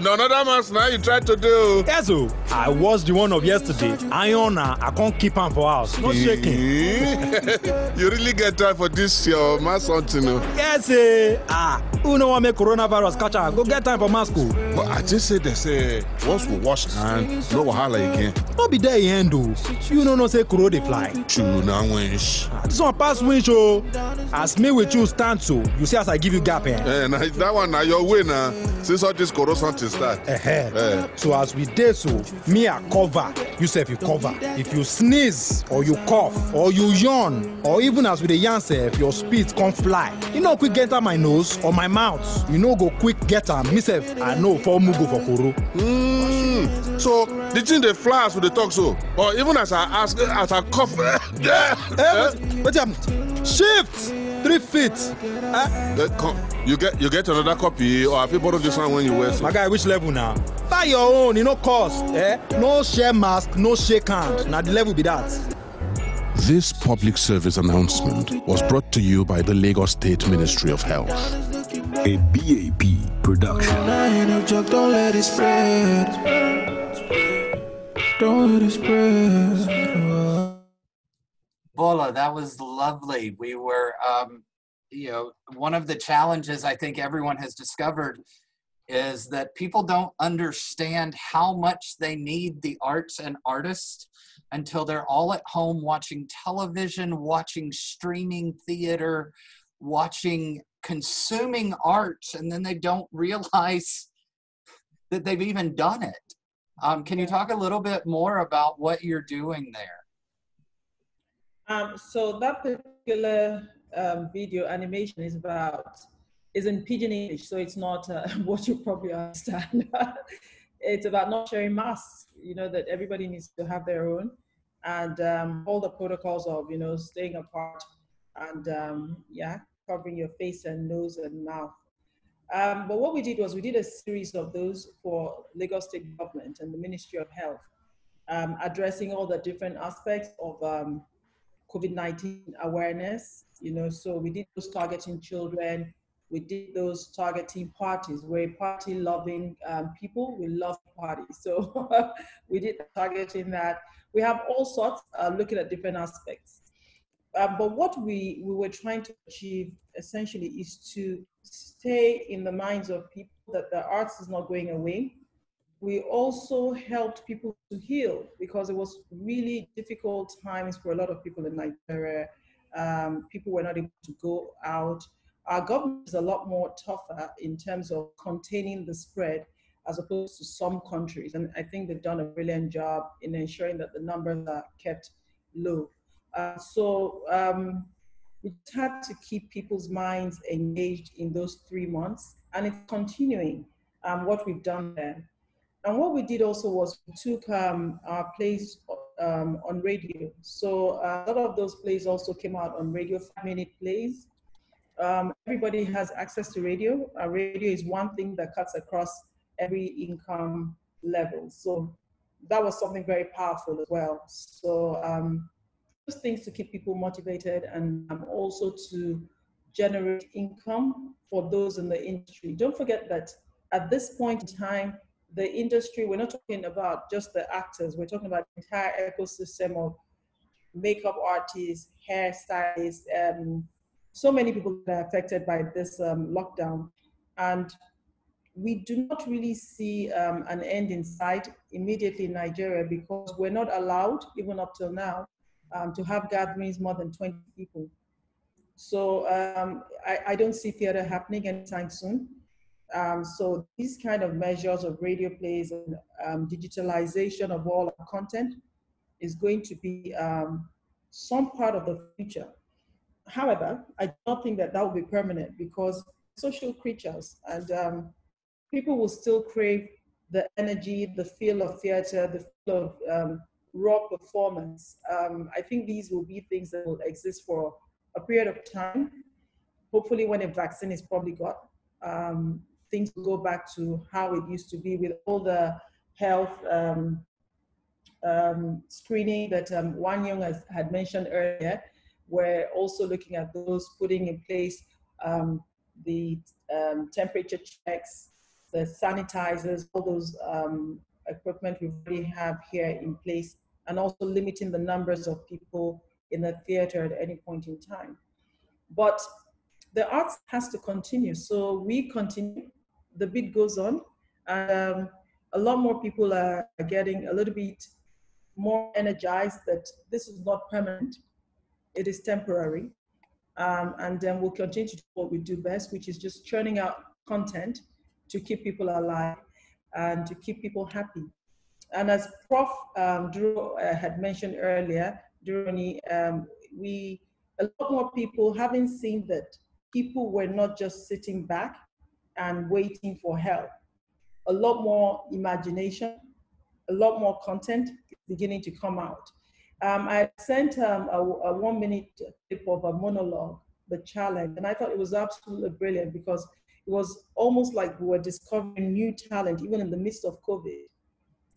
no, another mask now you tried to do. Yes, oh, I was the one of yesterday. Iron, uh, I can't keep him for house. No shaking. you really get time for this your mask hunting, no? Yes, eh. Ah, who know what make coronavirus catch her? Go get time for mask. oh. But I just say they say once we wash hand, no wahala again. No be there in end, oh. You know no say corona dey fly. True now, winch. Ah, This one pass winch, oh. As me with you stand so, you see as I give you gap, eh? Eh, now, that one now your way now. Since all this something start. Eh, Eh. So as we dey so, me I cover, you sef you cover. If you sneeze or you cough or you yawn or even as we dey yarn sef, your spit come fly. You no quick get enter my nose or my mouth. You no go quick get am. Me sef I know for mu go for koro. Mm. So the thing they fly as we dey talk so. Or even as I ask, as I cough. Eh, wait, um, shift three feet. Eh? Then you get you get another copy or have you borrowed this one when you wear so? My guy, which level now? Buy your own, e no cost. Eh? No share mask, no shake hand. Now the level be that. This public service announcement was brought to you by the Lagos State Ministry of Health. A BAP production. Don't let it spread. Don't let it spread. That was lovely. We were, um, you know, one of the challenges I think everyone has discovered is that people don't understand how much they need the arts and artists until they're all at home watching television, watching streaming theater, watching consuming arts, and then they don't realize that they've even done it. Um, can you talk a little bit more about what you're doing there? Um, so that particular um, video animation is about is in pidgin English, so it's not uh, what you probably understand. it's about not sharing masks. You know that everybody needs to have their own, and um, all the protocols of you know staying apart and um, yeah, covering your face and nose and mouth. Um, but what we did was we did a series of those for Lagos State Government and the Ministry of Health, um, addressing all the different aspects of um, COVID-19 awareness, you know, so we did those targeting children, we did those targeting parties. We're party loving um, people, we love parties. So we did targeting that. We have all sorts, uh, looking at different aspects. Uh, but what we, we were trying to achieve essentially is to stay in the minds of people that the arts is not going away. We also helped people to heal because it was really difficult times for a lot of people in Nigeria. Um, people were not able to go out. Our government is a lot more tougher in terms of containing the spread as opposed to some countries. And I think they've done a brilliant job in ensuring that the numbers are kept low. Uh, so um, we had to keep people's minds engaged in those three months, and it's continuing um, what we've done there. And what we did also was we took um, our plays um, on radio. So a lot of those plays also came out on radio, five-minute plays. Um, everybody has access to radio. Uh, radio is one thing that cuts across every income level. So that was something very powerful as well. So um, those things to keep people motivated and um, also to generate income for those in the industry. Don't forget that at this point in time, the industry, we're not talking about just the actors, we're talking about the entire ecosystem of makeup artists, hairstylists, um, so many people that are affected by this um, lockdown. And we do not really see um, an end in sight immediately in Nigeria because we're not allowed, even up till now, um, to have gatherings more than 20 people. So um, I, I, don't see theater happening anytime soon. Um, so these kind of measures of radio plays and um, digitalization of all our content is going to be um, some part of the future. However, I don't think that that will be permanent because social creatures and um, people will still crave the energy, the feel of theater, the feel of um, raw performance. Um, I think these will be things that will exist for a period of time. Hopefully, when a vaccine is probably got, um, things go back to how it used to be with all the health um, um, screening that um, Wan-jung has, had mentioned earlier. We're also looking at those putting in place um, the um, temperature checks, the sanitizers, all those um, equipment we already have here in place, and also limiting the numbers of people in the theater at any point in time. But the arts has to continue. So we continue, the beat goes on. Um, a lot more people are getting a little bit more energized that this is not permanent, it is temporary. Um, and then we'll continue to do what we do best, which is just churning out content to keep people alive and to keep people happy. And as Prof. Um, Duro uh, had mentioned earlier, Duro Oni, um, we a lot more people having seen that people were not just sitting back and waiting for help. A lot more imagination, a lot more content beginning to come out. Um, I sent um, a, a, one minute clip of a monologue, The Challenge, and I thought it was absolutely brilliant because it was almost like we were discovering new talent even in the midst of COVID,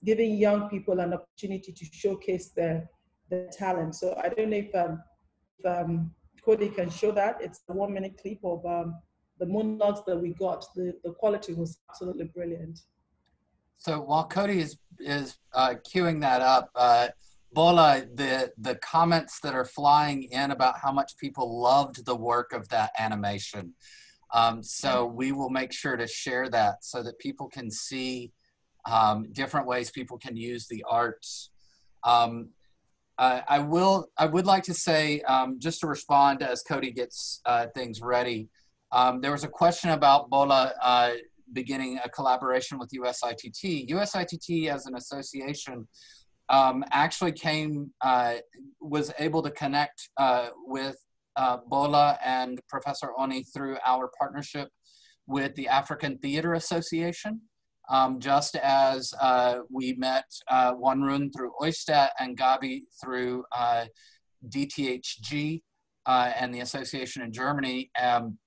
giving young people an opportunity to showcase their, their talent. So I don't know if, um, if um, Cody can show that. It's a one minute clip of um, the monologues that we got. The, the quality was absolutely brilliant. So while Cody is is uh, queuing that up, uh, Bola, the the comments that are flying in about how much people loved the work of that animation. Um, so we will make sure to share that so that people can see um, different ways people can use the arts. Um, uh, I will. I would like to say, um, just to respond as Cody gets uh, things ready. Um, there was a question about Bola uh, beginning a collaboration with USITT. USITT as an association um, actually came, uh, was able to connect uh, with uh, Bola and Professor Oni through our partnership with the African Theater Association. Um, just as uh, we met uh, Wan-jung through OISTAT and Gabi through uh, DTHG and the association in Germany, um,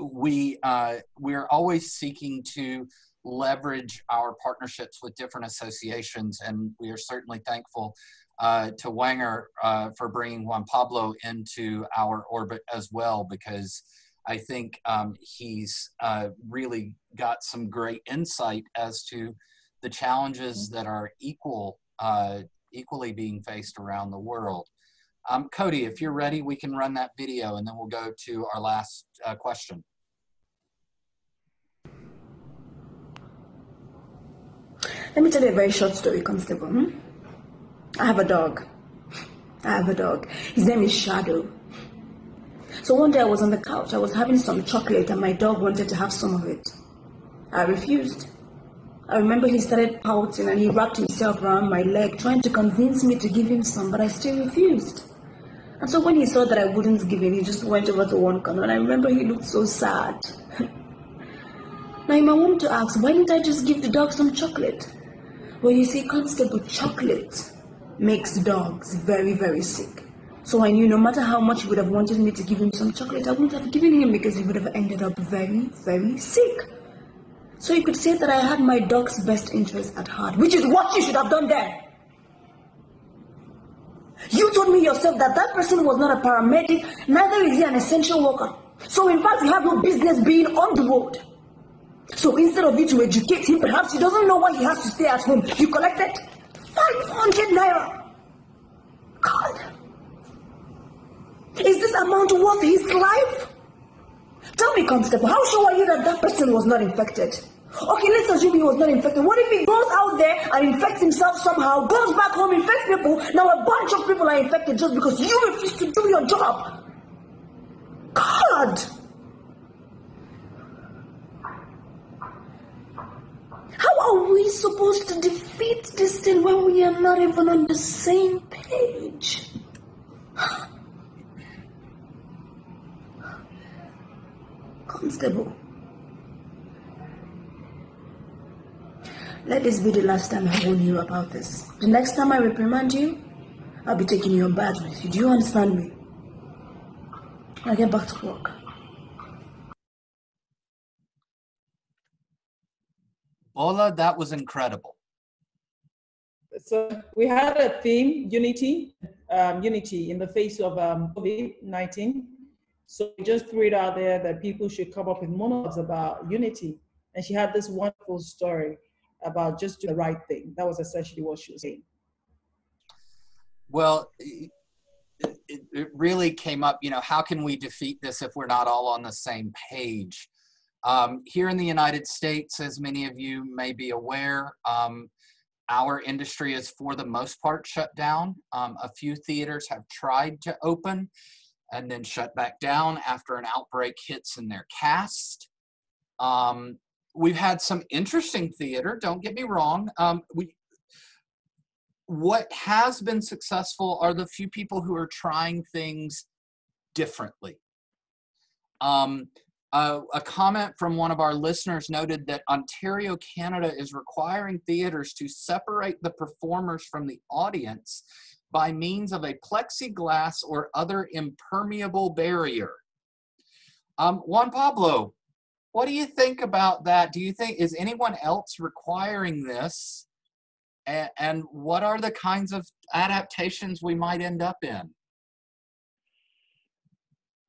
we uh, we're always seeking to leverage our partnerships with different associations, and we are certainly thankful uh, to Wenger uh, for bringing Juan Pablo into our orbit as well, because I think um, he's uh, really got some great insight as to the challenges that are equal, uh, equally being faced around the world. Um, Cody, if you're ready, we can run that video and then we'll go to our last uh, question. Let me tell you a very short story, Constable. Hmm? I have a dog. I have a dog. His name is Shadow. So one day I was on the couch. I was having some chocolate, and my dog wanted to have some of it. I refused. I remember he started pouting and he wrapped himself around my leg, trying to convince me to give him some, but I still refused. And so when he saw that I wouldn't give him, he just went over to one corner. And I remember he looked so sad. now might want to ask, why didn't I just give the dog some chocolate? Well, you see, Constable, chocolate makes dogs very, very sick. So I knew no matter how much he would have wanted me to give him some chocolate, I wouldn't have given him because he would have ended up very, very sick. So you could say that I had my dog's best interest at heart, which is what you should have done then. You told me yourself that that person was not a paramedic, neither is he an essential worker. So in fact, he has no business being on the road. So instead of you to educate him, perhaps he doesn't know why he has to stay at home. You collected 500 naira. God. Is this amount worth his life? Tell me, Constable, how sure are you that that person was not infected? Okay, let's assume he was not infected. What if he goes out there and infects himself somehow, goes back home, infects people? Now a bunch of people are infected just because you refuse to do your job. God! How are we supposed to defeat this thing when we are not even on the same page? Constable, let this be the last time I warn you about this. The next time I reprimand you, I'll be taking your badge with you. Do you understand me? I'll get back to work. Ola, that was incredible. So we had a theme, unity, um, unity in the face of um, COVID-19. So we just threw it out there that people should come up with monologues about unity. And she had this wonderful story about just do the right thing. That was essentially what she was saying. Well, it, it really came up, you know, how can we defeat this if we're not all on the same page? Um, here in the United States, as many of you may be aware, um, our industry is for the most part shut down. Um, a few theaters have tried to open and then shut back down after an outbreak hits in their cast. Um, we've had some interesting theater, don't get me wrong. Um, we, what has been successful are the few people who are trying things differently. Um, uh, a comment from one of our listeners noted that Ontario, Canada is requiring theaters to separate the performers from the audience by means of a plexiglass or other impermeable barrier. Um, Juan Pablo, what do you think about that? Do you think, is anyone else requiring this? And, and what are the kinds of adaptations we might end up in?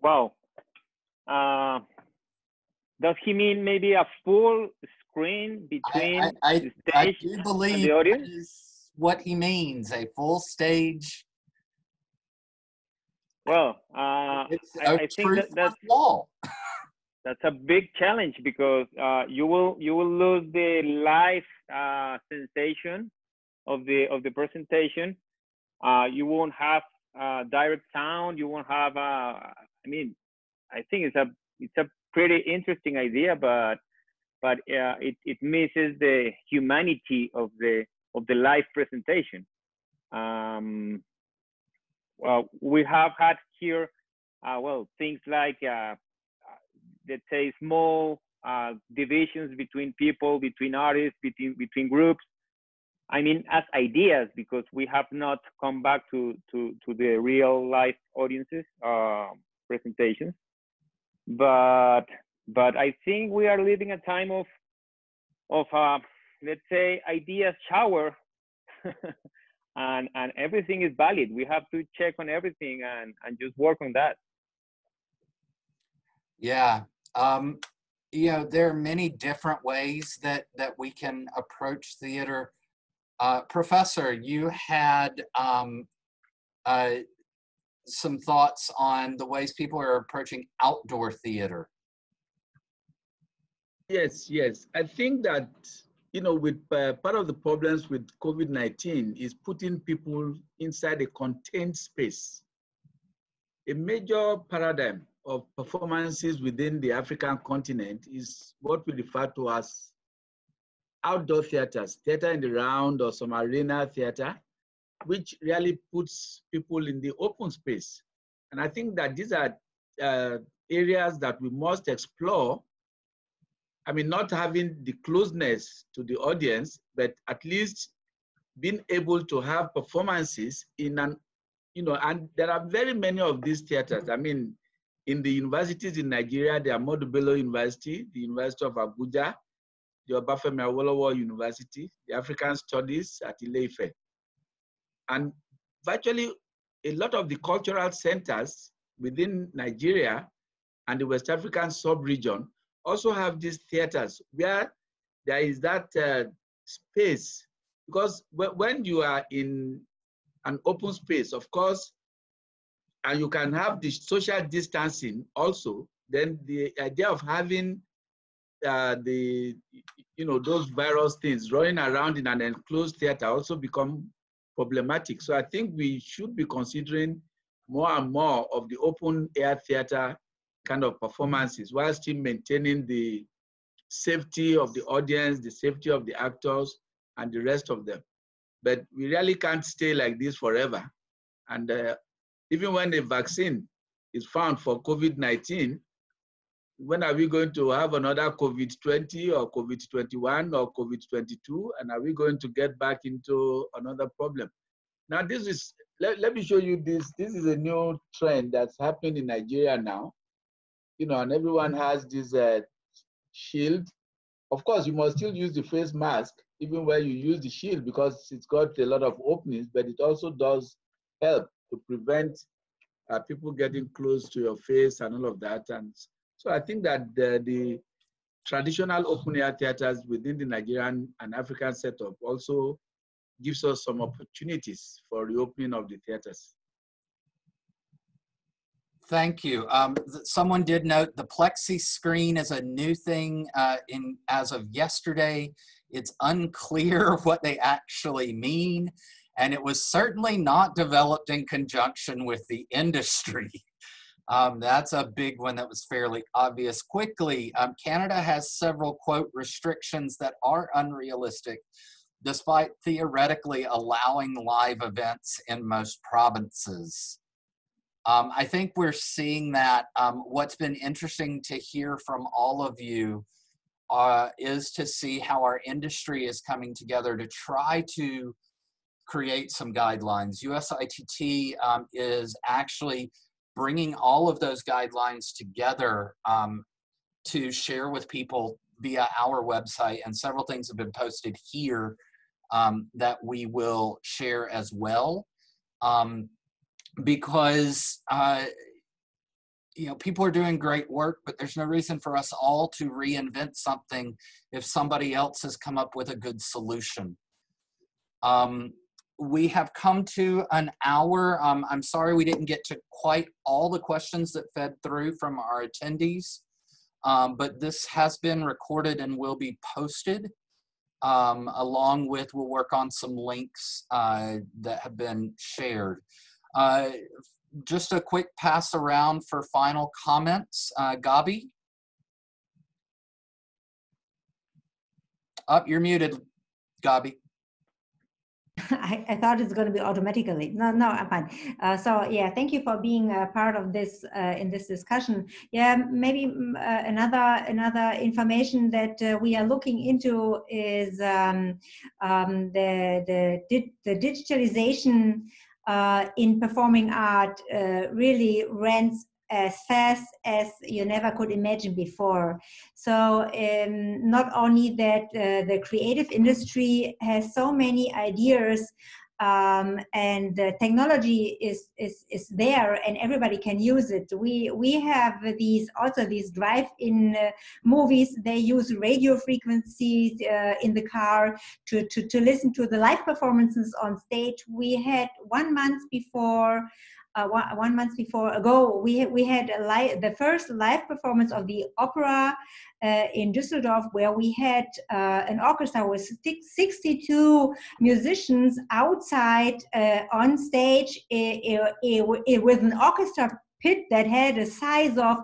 Wow. Uh, does he mean maybe a full screen between I, I, the I stage do and believe the audience? is what he means, a full stage. Well, uh, I, I think that that's wall. that's a big challenge because uh, you will you will lose the live uh, sensation of the of the presentation. Uh, you won't have uh, direct sound. You won't have. Uh, I mean, I think it's a it's a pretty interesting idea, but but uh, it it misses the humanity of the of the live presentation. Um, well, we have had here, well, things like let's say small uh, divisions between people, between artists, between between groups. I mean, as ideas, because we have not come back to to to the real life audiences uh, presentations. But but I think we are living a time of of uh, let's say ideas shower. and and everything is valid. We have to check on everything and and just work on that. Yeah. Um, you know, there are many different ways that that we can approach theater. Uh, Professor, you had um, uh, some thoughts on the ways people are approaching outdoor theater. Yes, yes. I think that, you know, with uh, part of the problems with COVID-19 is putting people inside a contained space. A major paradigm of performances within the African continent is what we refer to as outdoor theaters, theater in the round or some arena theater, which really puts people in the open space. And I think that these are uh, areas that we must explore. I mean, not having the closeness to the audience, but at least being able to have performances in an, you know, and there are very many of these theaters. I mean, in the universities in Nigeria, the Ahmadu Bello University, the University of Abuja, the Obafemi Awolowo University, the African Studies at Ile-Ife. And virtually a lot of the cultural centers within Nigeria and the West African sub-region also have these theaters where there is that uh, space. Because when you are in an open space, of course, and you can have the social distancing also, then the idea of having uh, the, you know, those virus things running around in an enclosed theater also become problematic. So I think we should be considering more and more of the open air theater kind of performances while still maintaining the safety of the audience, the safety of the actors, and the rest of them. But we really can't stay like this forever. And uh, even when a vaccine is found for COVID-19, when are we going to have another COVID-20 or COVID-21 or COVID-22? And are we going to get back into another problem? Now, this is, let, let me show you this. This is a new trend that's happening in Nigeria now. You know, and everyone has this uh, shield Of course, you must still use the face mask even when you use the shield because it's got a lot of openings, but it also does help to prevent uh, people getting close to your face and all of that. And so I think that the, the traditional open air theaters within the Nigerian and African setup also gives us some opportunities for reopening of the theaters. Thank you. Um, someone did note the plexi screen is a new thing uh, in as of yesterday. It's unclear what they actually mean, and it was certainly not developed in conjunction with the industry. Um, that's a big one that was fairly obvious quickly. Um, Canada has several, quote, restrictions that are unrealistic, despite theoretically allowing live events in most provinces. Um, I think we're seeing that. Um, what's been interesting to hear from all of you uh, is to see how our industry is coming together to try to create some guidelines. USITT um, is actually bringing all of those guidelines together um, to share with people via our website, and several things have been posted here um, that we will share as well. Um, because uh, you know people are doing great work but there's no reason for us all to reinvent something if somebody else has come up with a good solution um, we have come to an hour um, i'm sorry we didn't get to quite all the questions that fed through from our attendees um, but this has been recorded and will be posted um, along with we'll work on some links uh, that have been shared uh, just a quick pass around for final comments. Uh, Gabi? Up, oh, you're muted, Gabi. I, I, thought it's going to be automatically. No, no, I'm fine. Uh, so yeah, thank you for being a part of this uh, in this discussion. Yeah, maybe mm, uh, another another information that uh, we are looking into is um, um, the the the digitalization uh, in performing art uh, really runs as fast as you never could imagine before. So um, not only that uh, the creative industry has so many ideas um, and the technology is, is is there and everybody can use it. We we have these also these drive-in uh, movies. They use radio frequencies uh, in the car to, to to listen to the live performances on stage. We had one month before uh, one, one, month before ago, we we had the first live performance of the opera uh, in Düsseldorf, where we had uh, an orchestra with 62 musicians outside uh, on stage with an orchestra pit that had a size of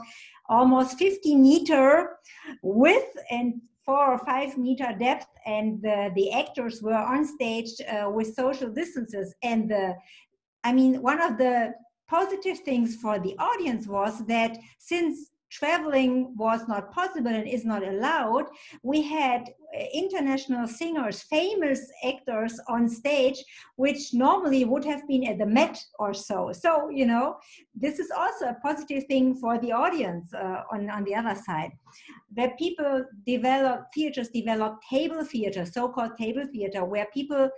almost 50 meter width and four or five meter depth and the, the actors were on stage uh, with social distances and the I mean, one of the positive things for the audience was that since traveling was not possible and is not allowed, we had international singers, famous actors on stage, which normally would have been at the Met or so. So, you know, this is also a positive thing for the audience uh, on, on the other side. That people develop, theaters develop table theater, so called table theater, where people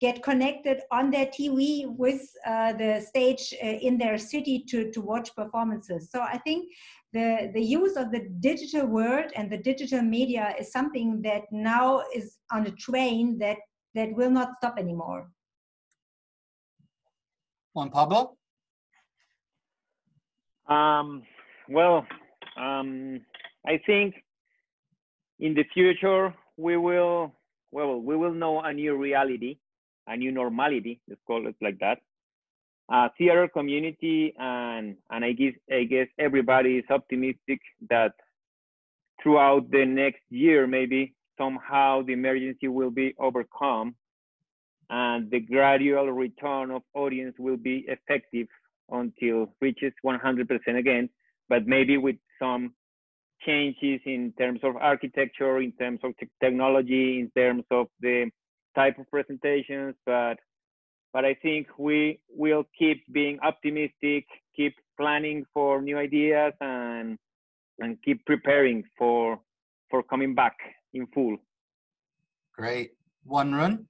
get connected on their TV with uh, the stage uh, in their city to, to watch performances. So I think the, the use of the digital world and the digital media is something that now is on a train that, that will not stop anymore. Juan Pablo? Um, well, um, I think in the future we will well we will know a new reality a new normality, let's call it like that. Uh, theater community and and I guess I guess everybody is optimistic that throughout the next year maybe somehow the emergency will be overcome and the gradual return of audience will be effective until reaches 100% again but maybe with some changes in terms of architecture in terms of technology in terms of the type of presentations, but but I think we will keep being optimistic, keep planning for new ideas, and and keep preparing for for coming back in full. Great. Wan-jung.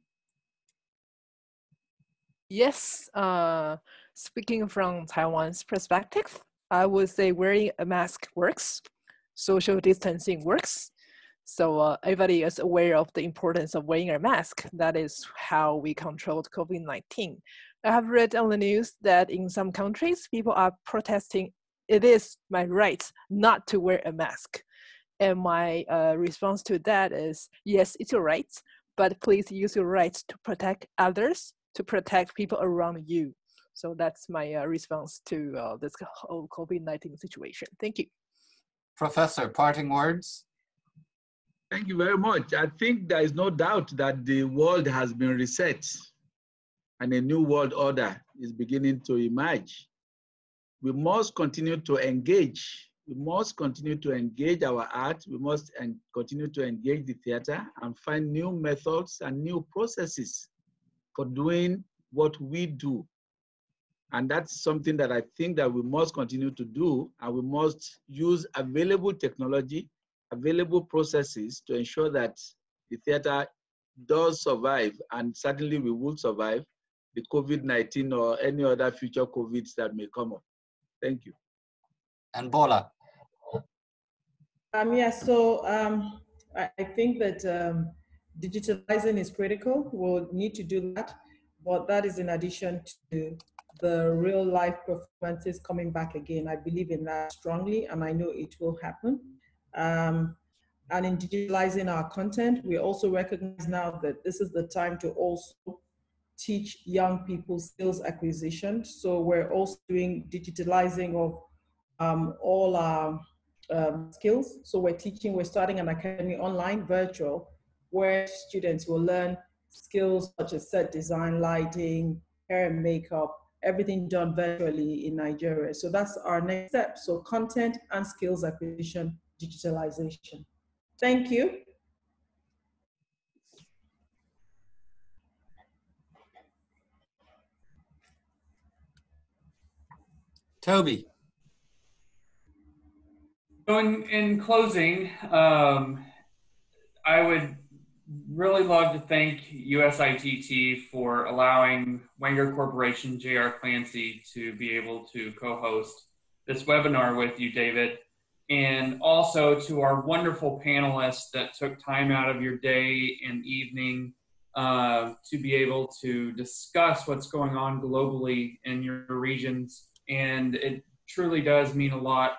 Yes, uh, speaking from Taiwan's perspective, I would say wearing a mask works, social distancing works. So uh, everybody is aware of the importance of wearing a mask. That is how we controlled COVID-19. I have read on the news that in some countries, people are protesting, it is my right not to wear a mask. And my uh, response to that is, yes, it's your right, but please use your rights to protect others to protect people around you. So that's my uh, response to uh, this whole COVID-19 situation. Thank you. Professor, parting words? Thank you very much. I think there is no doubt that the world has been reset and a new world order is beginning to emerge. We must continue to engage. We must continue to engage our art. We must continue to engage the theater and find new methods and new processes for doing what we do. And that's something that I think that we must continue to do, and we must use available technology, available processes to ensure that the theater does survive, and certainly we will survive the COVID-19 or any other future COVIDs that may come up. Thank you. And Bola. Um, yeah, so um, I, I think that um, digitalizing is critical. We'll need to do that, but that is in addition to the real life performances coming back again. I believe in that strongly, and I know it will happen. Um, and in digitalizing our content, we also recognize now that this is the time to also teach young people skills acquisition. So we're also doing digitalizing of um, all our um, skills. So we're teaching, we're starting an academy online, virtual, where students will learn skills such as set design, lighting, hair and makeup, everything done virtually in Nigeria. So that's our next step. So content and skills acquisition, digitalization. Thank you. Toby. So in, in closing, um, I would really love to thank USITT for allowing Wenger Corporation, JR Clancy, to be able to co host this webinar with you, David. And also to our wonderful panelists that took time out of your day and evening uh, to be able to discuss what's going on globally in your regions. And it truly does mean a lot.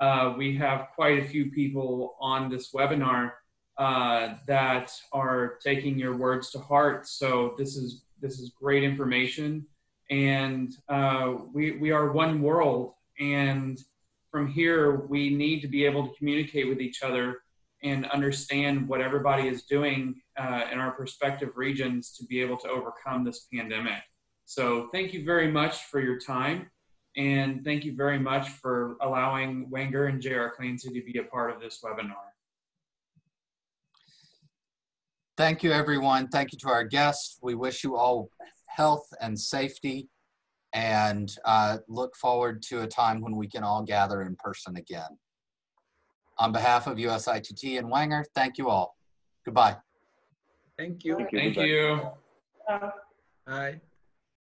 Uh, we have quite a few people on this webinar uh, that are taking your words to heart. So this is this is great information, and uh, we we are one world, and from here we need to be able to communicate with each other and understand what everybody is doing uh, in our respective regions to be able to overcome this pandemic. So thank you very much for your time. And thank you very much for allowing Wenger and JR Clancy to be a part of this webinar. Thank you, everyone. Thank you to our guests. We wish you all health and safety and uh, look forward to a time when we can all gather in person again. On behalf of USITT and Wenger, thank you all. Goodbye. Thank you. Thank you. Uh, Bye.